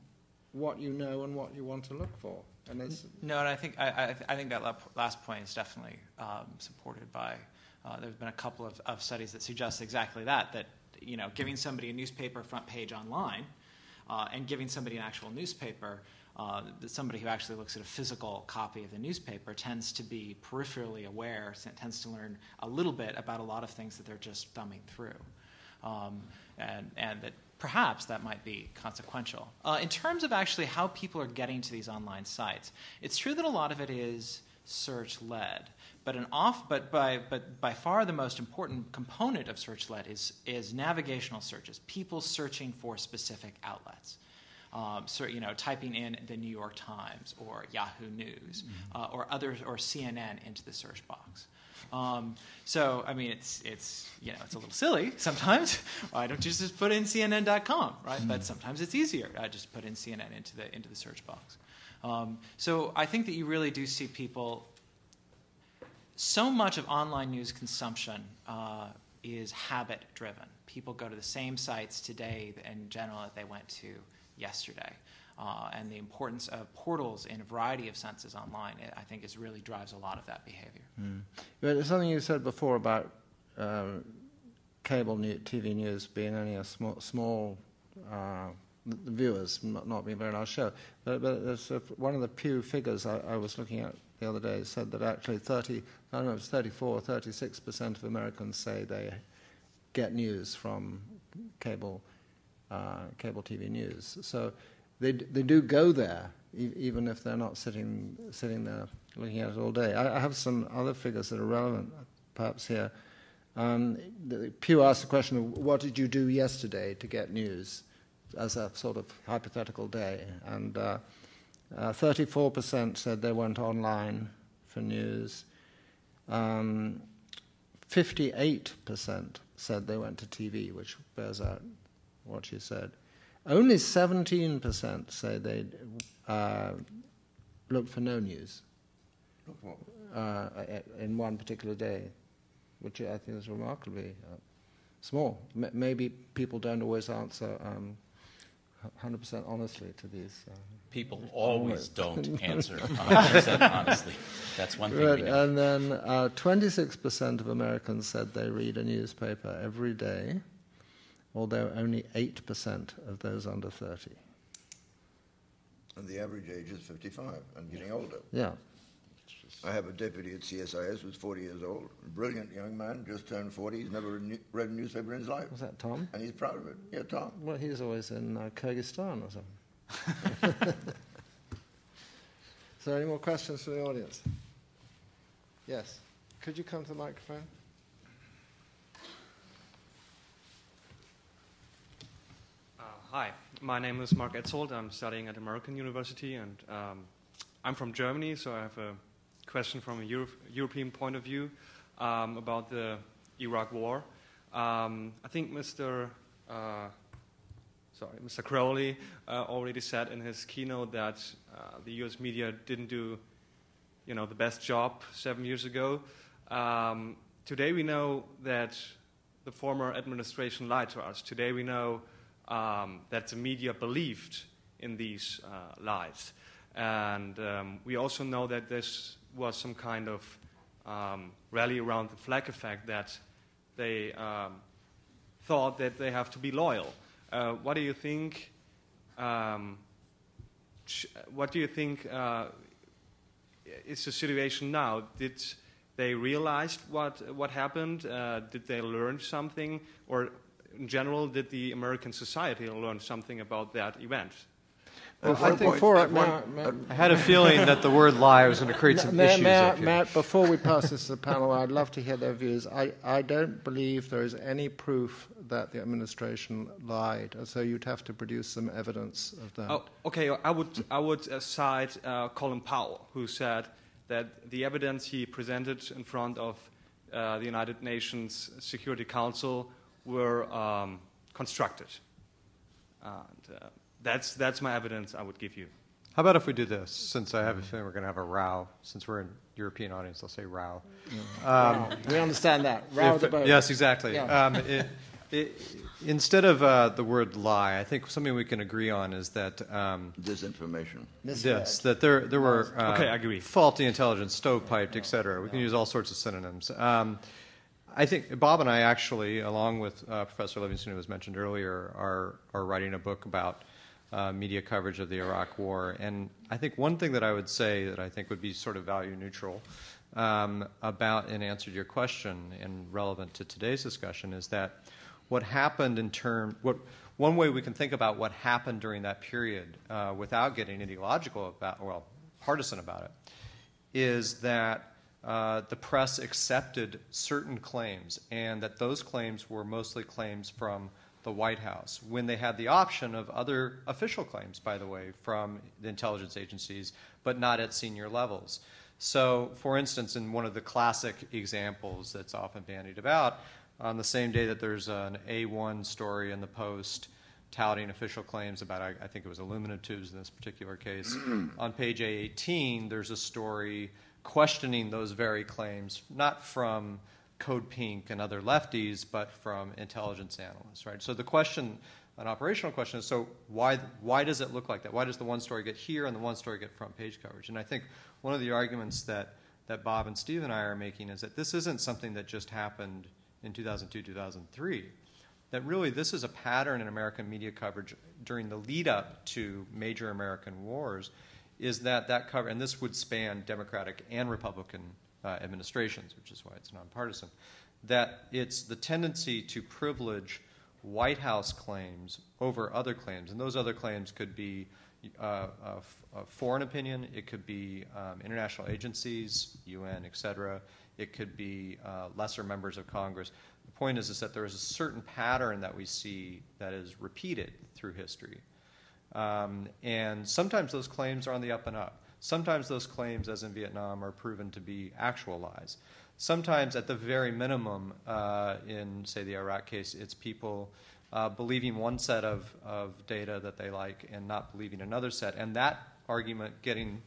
what you know and what you want to look for. And it's, No, and I think I, I, I think that last point is definitely um, supported by. Uh, there's been a couple of, of studies that suggest exactly that. That you know, giving somebody a newspaper front page online, uh, and giving somebody an actual newspaper, uh, that somebody who actually looks at a physical copy of the newspaper tends to be peripherally aware, tends to learn a little bit about a lot of things that they're just thumbing through, um, and and that perhaps that might be consequential. Uh, in terms of actually how people are getting to these online sites, it's true that a lot of it is search led, but an off, but by but by far the most important component of search led is is navigational searches, people searching for specific outlets. Um, so, you know, typing in the New York Times or Yahoo News uh, or others or CNN into the search box. Um, so, I mean, it's it's you know it's a little silly sometimes. <laughs> Why don't you just put in CNN.com, right? But sometimes it's easier. I just put in CNN into the into the search box. Um, so, I think that you really do see people. So much of online news consumption uh, is habit driven. People go to the same sites today in general that they went to yesterday. Uh, and the importance of portals in a variety of senses online, I think, is really drives a lot of that behavior. Mm. But something you said before about uh, cable new, TV news being only a small, small uh, viewers not, being very large show. But, but one of the Pew figures I, I, was looking at the other day said that actually 30, I don't know, it's 34, 36 percent of Americans say they get news from cable, uh, cable TV news. So they, they do go there, e- even if they're not sitting, sitting there looking at it all day. I, I have some other figures that are relevant, perhaps here. Um, Pew asked the question of what did you do yesterday to get news as a sort of hypothetical day? And uh, uh, 34% said they went online for news. Um, 58% said they went to TV, which bears out what she said. Only 17% say they uh, looked for no news uh, in one particular day, which I think is remarkably uh, small. M- maybe people don't always answer um, 100% honestly to these. Uh, people always don't <laughs> answer 100% honestly. That's one thing. Right, and then 26% uh, of Americans said they read a newspaper every day although only 8% of those under 30. And the average age is 55 and getting older. Yeah. I have a deputy at CSIS who's 40 years old, brilliant young man, just turned 40. He's never read a newspaper in his life. Was that Tom? And he's proud of it. Yeah, Tom. Well, he's always in uh, Kyrgyzstan or something. <laughs> <laughs> There any more questions from the audience? Yes. Could you come to the microphone? Hi, my name is Mark Etzold. I'm studying at American University, and um, I'm from Germany, so I have a question from a Euro- European point of view um, about the Iraq War. Um, I think Mr. Uh, sorry, Mr. Crowley uh, already said in his keynote that uh, the U.S. media didn't do, you know, the best job seven years ago. Um, today we know that the former administration lied to us. Today we know um, that the media believed in these uh, lies. And um, we also know that this was some kind of um, rally around the flag effect that they um, thought that they have to be loyal. Uh, what do you think? Um, what do you think uh, is the situation now? Did they realize what what happened? Uh, did they learn something, or in general, did the American society learn something about that event? Well, I think for it, Matt, I had a feeling that the word lie was going to create some Matt, issues. Matt, Matt, before we pass this to the panel, I'd love to hear their views. I, I don't believe there is any proof that the administration lied, so you'd have to produce some evidence of that. Oh, okay, I would, I would uh, cite uh, Colin Powell, who said that the evidence he presented in front of uh, the United Nations Security Council were um, constructed. And uh, that's, that's my evidence I would give you. How about if we do this? Since I have a feeling we're going to have a row, since we're in European audience, I'll say row. Um, we understand that. Row if, the boat. Yes, exactly. Yeah. Um, it, It, instead of uh, the word lie, I think something we can agree on is that um, disinformation. Yes, that there there were uh, Okay, I agree. faulty intelligence, stovepiped, et cetera. We can use all sorts of synonyms. Um, I think Bob and I actually, along with uh, Professor Livingston, who was mentioned earlier, are are writing a book about uh, media coverage of the Iraq War. And I think one thing that I would say that I think would be sort of value neutral um, about, in answer to your question and relevant to today's discussion, is that what happened in term what one way we can think about what happened during that period uh, without getting ideological about well partisan about it is that uh, the press accepted certain claims and that those claims were mostly claims from the White House when they had the option of other official claims, by the way, from the intelligence agencies, but not at senior levels. So, for instance, in one of the classic examples that's often bandied about, on the same day that there's an A1 story in the Post touting official claims about, I, I think it was aluminum tubes in this particular case, <clears throat> on page A18, there's a story questioning those very claims, not from Code Pink and other lefties, but from intelligence analysts, right? So the question, an operational question is, so why, why does it look like that? Why does the one story get here and the one story get front page coverage? And I think one of the arguments that, that Bob and Steve and I are making is that this isn't something that just happened in 2002, 2003. That really this is a pattern in American media coverage during the lead up to major American wars, is that that cover, and this would span Democratic and Republican uh, administrations, which is why it's nonpartisan, that it's the tendency to privilege White House claims over other claims, and those other claims could be uh, a, foreign opinion, it could be um, international agencies, UN, et cetera, it could be uh, lesser members of Congress. The point is, is that there is a certain pattern that we see that is repeated through history. Um, and sometimes those claims are on the up and up. Sometimes those claims, as in Vietnam, are proven to be actual lies. Sometimes, at the very minimum, uh, in, say, the Iraq case, it's people uh, believing one set of, of data that they like and not believing another set, and that argument getting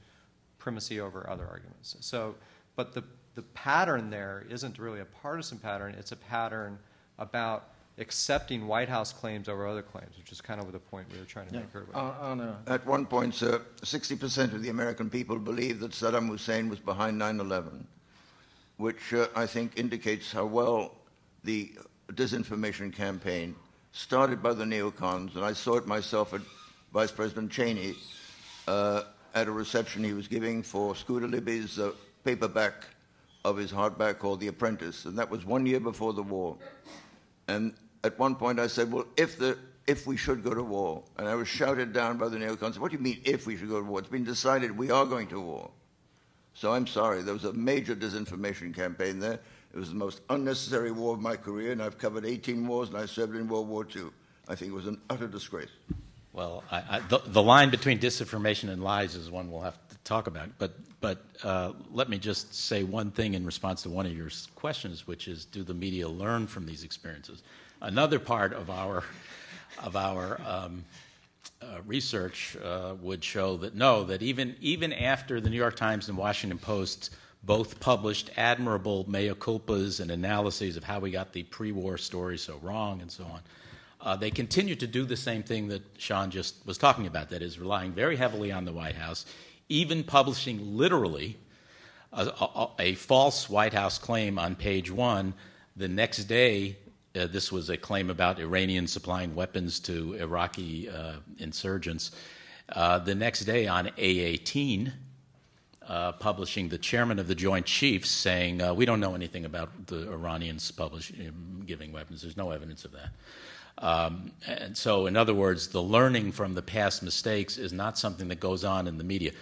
primacy over other arguments. So, but the, the pattern there isn't really a partisan pattern, it's a pattern about accepting White House claims over other claims, which is kind of the point we were trying to yeah. make earlier. Uh, uh, At one point, sir, 60% of the American people believed that Saddam Hussein was behind 9 11, which uh, I think indicates how well the disinformation campaign started by the neocons, and I saw it myself at Vice President Cheney uh, at a reception he was giving for Scooter Libby's uh, paperback of his hardback called The Apprentice, and that was one year before the war. And at one point I said, well, if, the, if we should go to war, and I was shouted down by the neocons, what do you mean if we should go to war? It's been decided we are going to war. So I'm sorry, there was a major disinformation campaign there. It was the most unnecessary war of my career, and I've covered 18 wars, and I served in World War II. I think it was an utter disgrace. Well, I, I, the, the, line between disinformation and lies is one we'll have talk about. But, but uh, let me just say one thing in response to one of your questions, which is do the media learn from these experiences? Another part of our, of our um, uh, research uh, would show that no, that even, even after the New York Times and Washington Post both published admirable mea culpas and analyses of how we got the pre war story so wrong and so on. Uh, they continue to do the same thing that Sean just was talking about that is, relying very heavily on the White House, even publishing literally a, a, a false White House claim on page one. The next day, uh, this was a claim about Iranians supplying weapons to Iraqi uh, insurgents. Uh, the next day on A18, uh, publishing the chairman of the Joint Chiefs saying, uh, We don't know anything about the Iranians publish, giving weapons. There's no evidence of that. Um, and so, in other words, the learning from the past mistakes is not something that goes on in the media,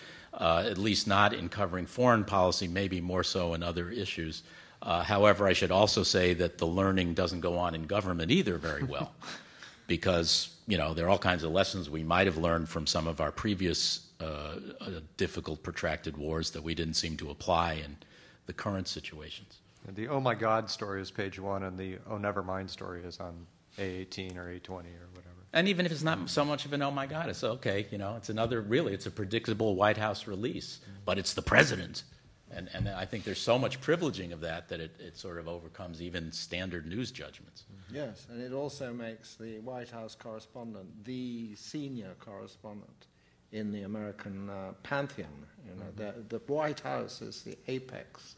uh, at least not in covering foreign policy, maybe more so in other issues. Uh, however, I should also say that the learning doesn't go on in government either very well, <laughs> because you know there are all kinds of lessons we might have learned from some of our previous uh, uh, difficult, protracted wars that we didn't seem to apply in the current situations. The oh my God story is page one, and the oh never mind story is on A18 or A20 or. And even if it's not so much of an oh my God, it's okay. You know, it's another, really, it's a predictable White House release, but it's the president. And, and I think there's so much privileging of that that it, it sort of overcomes even standard news judgments. Yes, and it also makes the White House correspondent the senior correspondent in the American uh, pantheon. You know, mm-hmm. the, the White House is the apex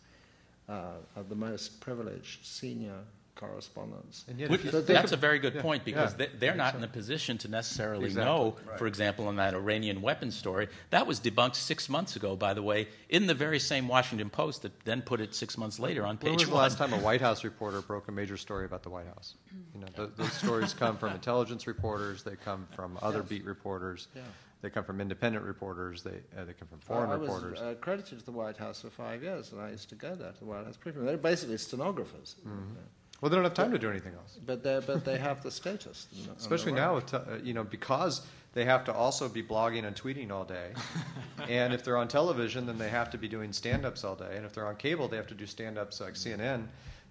uh, of the most privileged senior correspondence. Which, that's a very good yeah, point because yeah, they, are not so. in a position to necessarily exactly. know, right. for example, in that Iranian weapons story, that was debunked six months ago, by the way, in the very same Washington Post that then put it six months later on page when was one. the last time a White House reporter broke a major story about the White House? You know, the, those stories come from intelligence reporters, they come from other yes. beat reporters. Yeah. They come from independent reporters. They, uh, they come from foreign I reporters. I was uh, credited to the White House for five years, and I used to go there to the White House briefing. They're basically stenographers. Mm-hmm. Well, they don't have time but, to do anything else. But they but they have the status. <laughs> Especially now, with, uh, you know, because they have to also be blogging and tweeting all day. <laughs> and if they're on television, then they have to be doing stand-ups all day. And if they're on cable, they have to do stand-ups like CNN.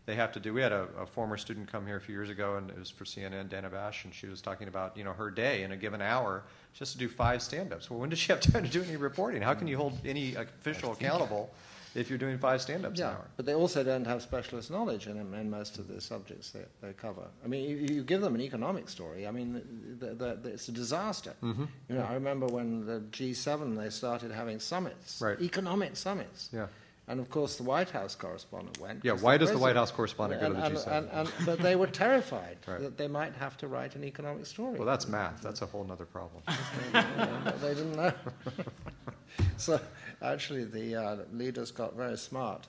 They have to do. We had a, a former student come here a few years ago, and it was for CNN, Dana Bash, and she was talking about you know her day in a given hour. She has to do five stand-ups. Well, when does she have <laughs> time to do any reporting? How can you hold any official accountable? If you're doing five stand-ups yeah, an hour. But they also don't have specialist knowledge in, in most of the subjects they, they cover. I mean, you, you, give them an economic story. I mean, the, the, the, it's a disaster. Mm-hmm. You know, I remember when the G7 they started having summits, right. economic summits. Yeah. And of course, the White House correspondent went. Yeah, why does the White House correspondent and, go to the G7? And, and, but they were terrified <laughs> right. that they might have to write an economic story. Well, that's math. That's a whole other problem. they didn't know. <laughs> <laughs> so actually the uh, leaders got very smart,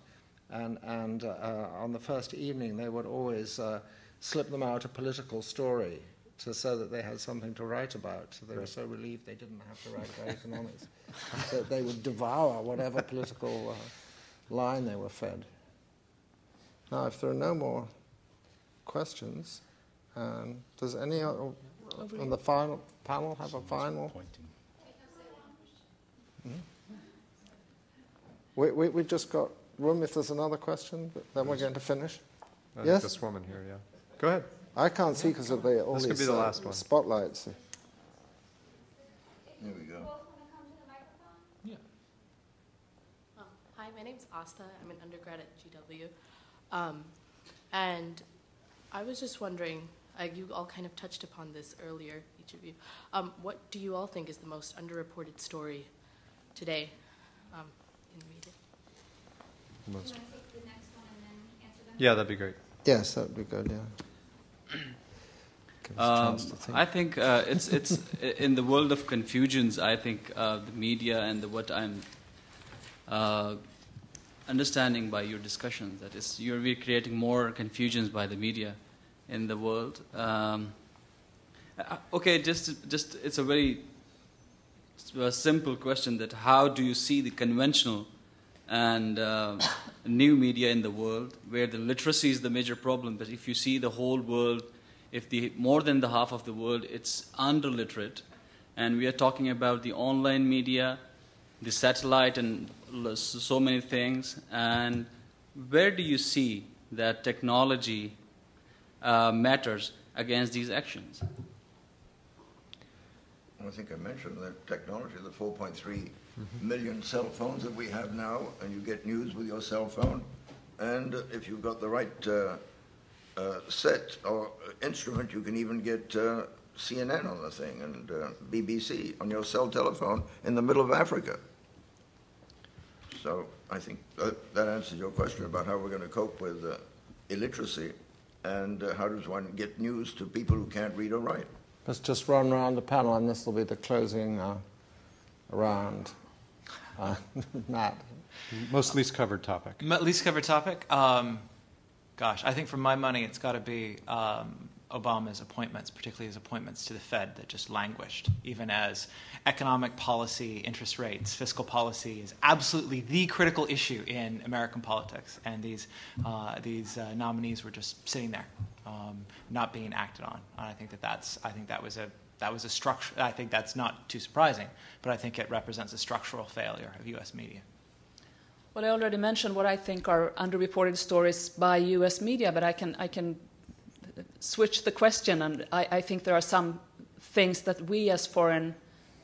and, and uh, on the first evening they would always uh, slip them out a political story to, so that they had something to write about. So they were so relieved they didn't have to write about economics. <laughs> that they would devour whatever political uh, line they were fed. Now, if there are no more questions, um, does any uh, on the final panel have a final? We, we, we just got room if there's another question, but then we're going to finish. I yes? this woman here, yeah. Go ahead. I can't see because of the all this these be the uh, one. spotlights. Here we go. Yeah. Um, hi, my name's Asta. I'm an undergrad at GW. Um, and I was just wondering, uh, you all kind of touched upon this earlier, each of you. Um, what do you all think is the most underreported story today? Most. Yeah, that'd be great. Yes, that would be good. Yeah. Um, I think uh, it's it's in the world of confusions. I think uh, the media and the, what I'm uh, understanding by your discussion that is you're creating more confusions by the media in the world. Um, uh, okay, just just it's a very simple question that how do you see the conventional and uh, new media in the world, where the literacy is the major problem. But if you see the whole world, if the more than the half of the world, it's underliterate, and we are talking about the online media, the satellite, and so many things. And where do you see that technology uh, matters against these actions? I think I mentioned that technology, the 4.3 mm-hmm. Million cell phones that we have now, and you get news with your cell phone. And if you've got the right uh, uh, set or instrument, you can even get uh, CNN on the thing and uh, BBC on your cell telephone in the middle of Africa. So I think that, that answers your question about how we're going to cope with uh, illiteracy and uh, how does one get news to people who can't read or write. Let's just run around the panel, and this will be the closing round. <laughs> Uh, Matt. Most least covered topic. Least covered topic? Um, gosh, I think for my money, it's got to be um, Obama's appointments, particularly his appointments to the Fed that just languished, even as economic policy, interest rates, fiscal policy is absolutely the critical issue in American politics. And these, uh, these uh, nominees were just sitting there, um, not being acted on. And I think that that's, I think that was a that was a structure. I think that's not too surprising, but I think it represents a structural failure of U.S. media. Well, I already mentioned what I think are underreported stories by U.S. media, but I can I can switch the question, and I, I think there are some things that we as foreign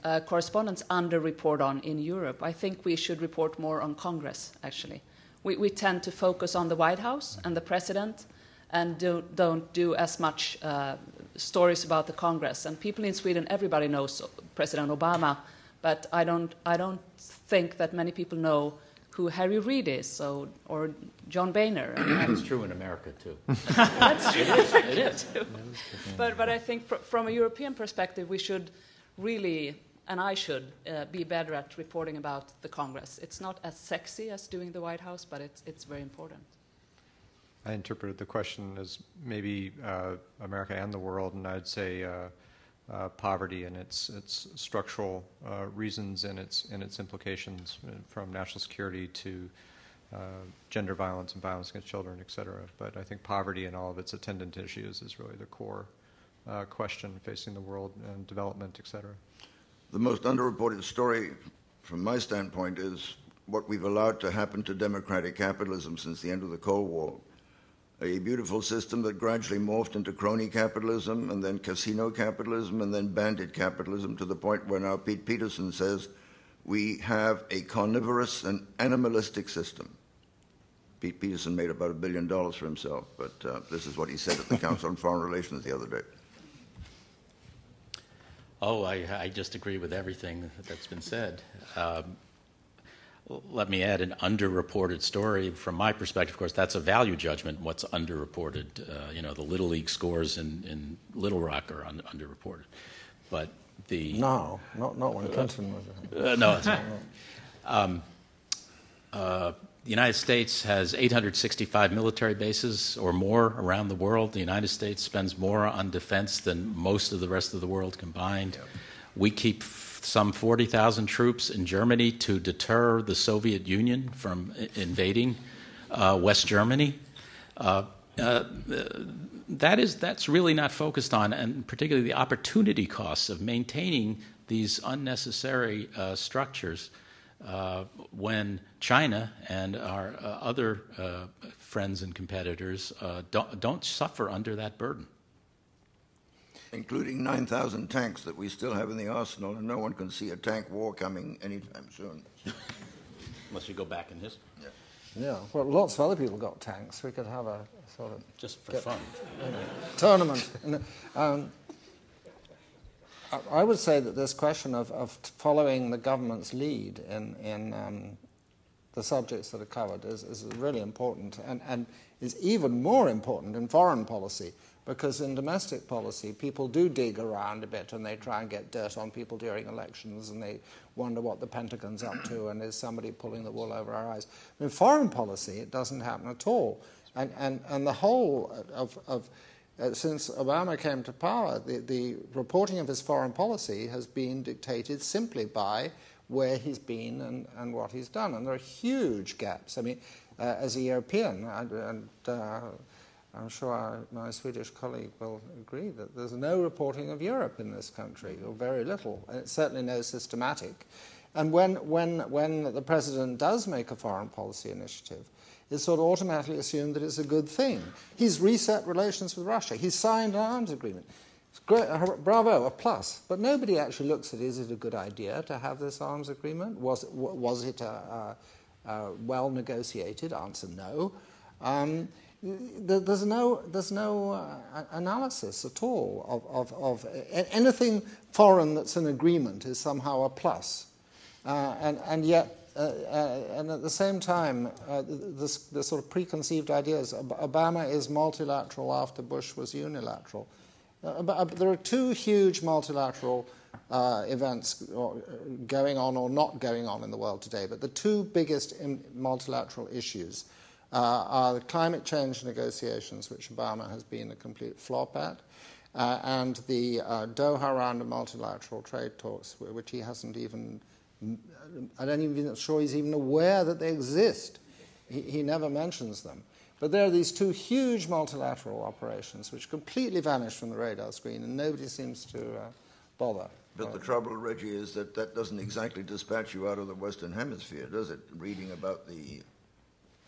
uh, correspondents underreport on in Europe. I think we should report more on Congress, actually. We, we tend to focus on the White House and the president and do, don't do as much uh, stories about the Congress. And people in Sweden, everybody knows President Obama, but I don't, I don't think that many people know who Harry Reid is so, or John Boehner. <clears throat> That's true in America, too. <laughs> That's true. It is. It is. but, but I think fr- from a European perspective, we should really, and I should, uh, be better at reporting about the Congress. It's not as sexy as doing the White House, but it's, it's very important. I interpreted the question as maybe uh, America and the world, and I'd say uh, uh, poverty and its its structural uh, reasons and its and its implications, uh, from national security to gender violence and violence against children, et cetera. But I think poverty and all of its attendant issues is really the core question facing the world and development, et cetera. The most underreported story, from my standpoint, is what we've allowed to happen to democratic capitalism since the end of the Cold War a beautiful system that gradually morphed into crony capitalism and then casino capitalism and then bandit capitalism to the point where now Pete Peterson says we have a carnivorous and animalistic system. Pete Peterson made about a billion dollars for himself, but uh, this is what he said at the Council on Foreign Relations the other day. Oh, I, I just agree with everything that's been said. Um, let me add an underreported story from my perspective. Of course, that's a value judgment. What's underreported? Uh, you know, the little league scores in, in Little Rock are un- underreported, but the no, not not when Clinton was. Uh, no, um, uh, the United States has 865 military bases or more around the world. The United States spends more on defense than most of the rest of the world combined. Yep. We keep some 40,000 troops in Germany to deter the Soviet Union from invading uh, West Germany. Uh, uh, that is, that's really not focused on, and particularly the opportunity costs of maintaining these unnecessary uh, structures uh, when China and our uh, other friends and competitors don't, don't suffer under that burden including 9,000 tanks that we still have in the arsenal, and no one can see a tank war coming anytime soon. <laughs> Unless you go back in history. Yeah. Yeah, well, lots of other people got tanks. We could have a sort of just for get, fun you <laughs> know, tournament. um, I would say that this question of, of following the government's lead in, in um, the subjects that are covered is, is really important and, and is even more important in foreign policy because in domestic policy, people do dig around a bit and they try and get dirt on people during elections and they wonder what the Pentagon's up to and is somebody pulling the wool over our eyes. In foreign policy, it doesn't happen at all. And, and, and the whole of, of uh, since Obama came to power, the, the reporting of his foreign policy has been dictated simply by where he's been and, and what he's done. And there are huge gaps. I mean, uh, as a European, and, and uh, I'm sure our, my Swedish colleague will agree that there's no reporting of Europe in this country, or very little, and it's certainly no systematic. And when, when, when the president does make a foreign policy initiative, it's sort of automatically assumed that it's a good thing. He's reset relations with Russia. He's signed an arms agreement. Great, uh, bravo, a plus. But nobody actually looks at is it a good idea to have this arms agreement? Was, was it a, a, a well negotiated? Answer no. Um, there's no, there's no uh, analysis at all of, of, of, anything foreign that's an agreement is somehow a plus. Uh, and, and yet, uh, uh and at the same time, uh, this, this sort of preconceived ideas Obama is multilateral after Bush was unilateral. Uh, there are two huge multilateral events going on or not going on in the world today, but the two biggest multilateral issues are the climate change negotiations, which Obama has been a complete flop at, uh, and the uh, Doha round of multilateral trade talks, which he hasn't even, I don't even sure he's even aware that they exist. He, he never mentions them. But there are these two huge multilateral operations which completely vanish from the radar screen, and nobody seems to uh, bother. But the trouble, Reggie, is that that doesn't exactly dispatch you out of the Western Hemisphere, does it? Reading about the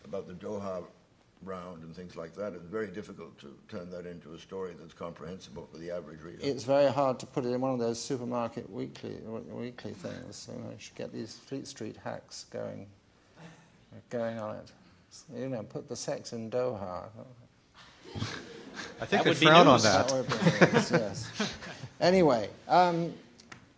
about the Doha round and things like that. It's very difficult to turn that into a story that's comprehensible for the average reader. It's very hard to put it in one of those supermarket weekly weekly things. So, you, know, you should get these Fleet Street hacks going going on it. You know, put the sex in Doha. I think they frown on that. that news, yes. <laughs> Anyway, um,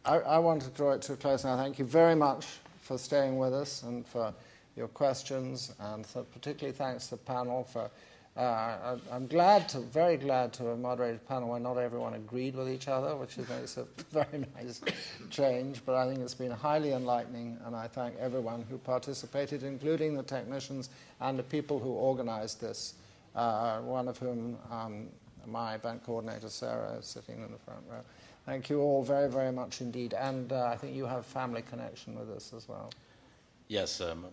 I, I want to draw it to a close now. Thank you very much for staying with us and for your questions, and particularly thanks to the panel for. Uh, I, am glad to, very glad to have moderated a panel where not everyone agreed with each other, which is makes a very <laughs> nice change. But I think it's been highly enlightening, and I thank everyone who participated, including the technicians and the people who organized this. Uh, one of whom, um, my event coordinator Sarah, is sitting in the front row. Thank you all very, very much indeed, and uh, I think you have family connection with us as well. Yes, um,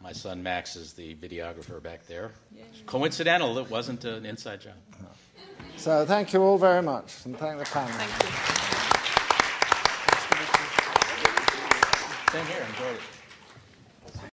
my son Max is the videographer back there. Yay. Coincidental, it wasn't an inside job. So thank you all very much, and thank the panel. Thank you. Same here, enjoyed it.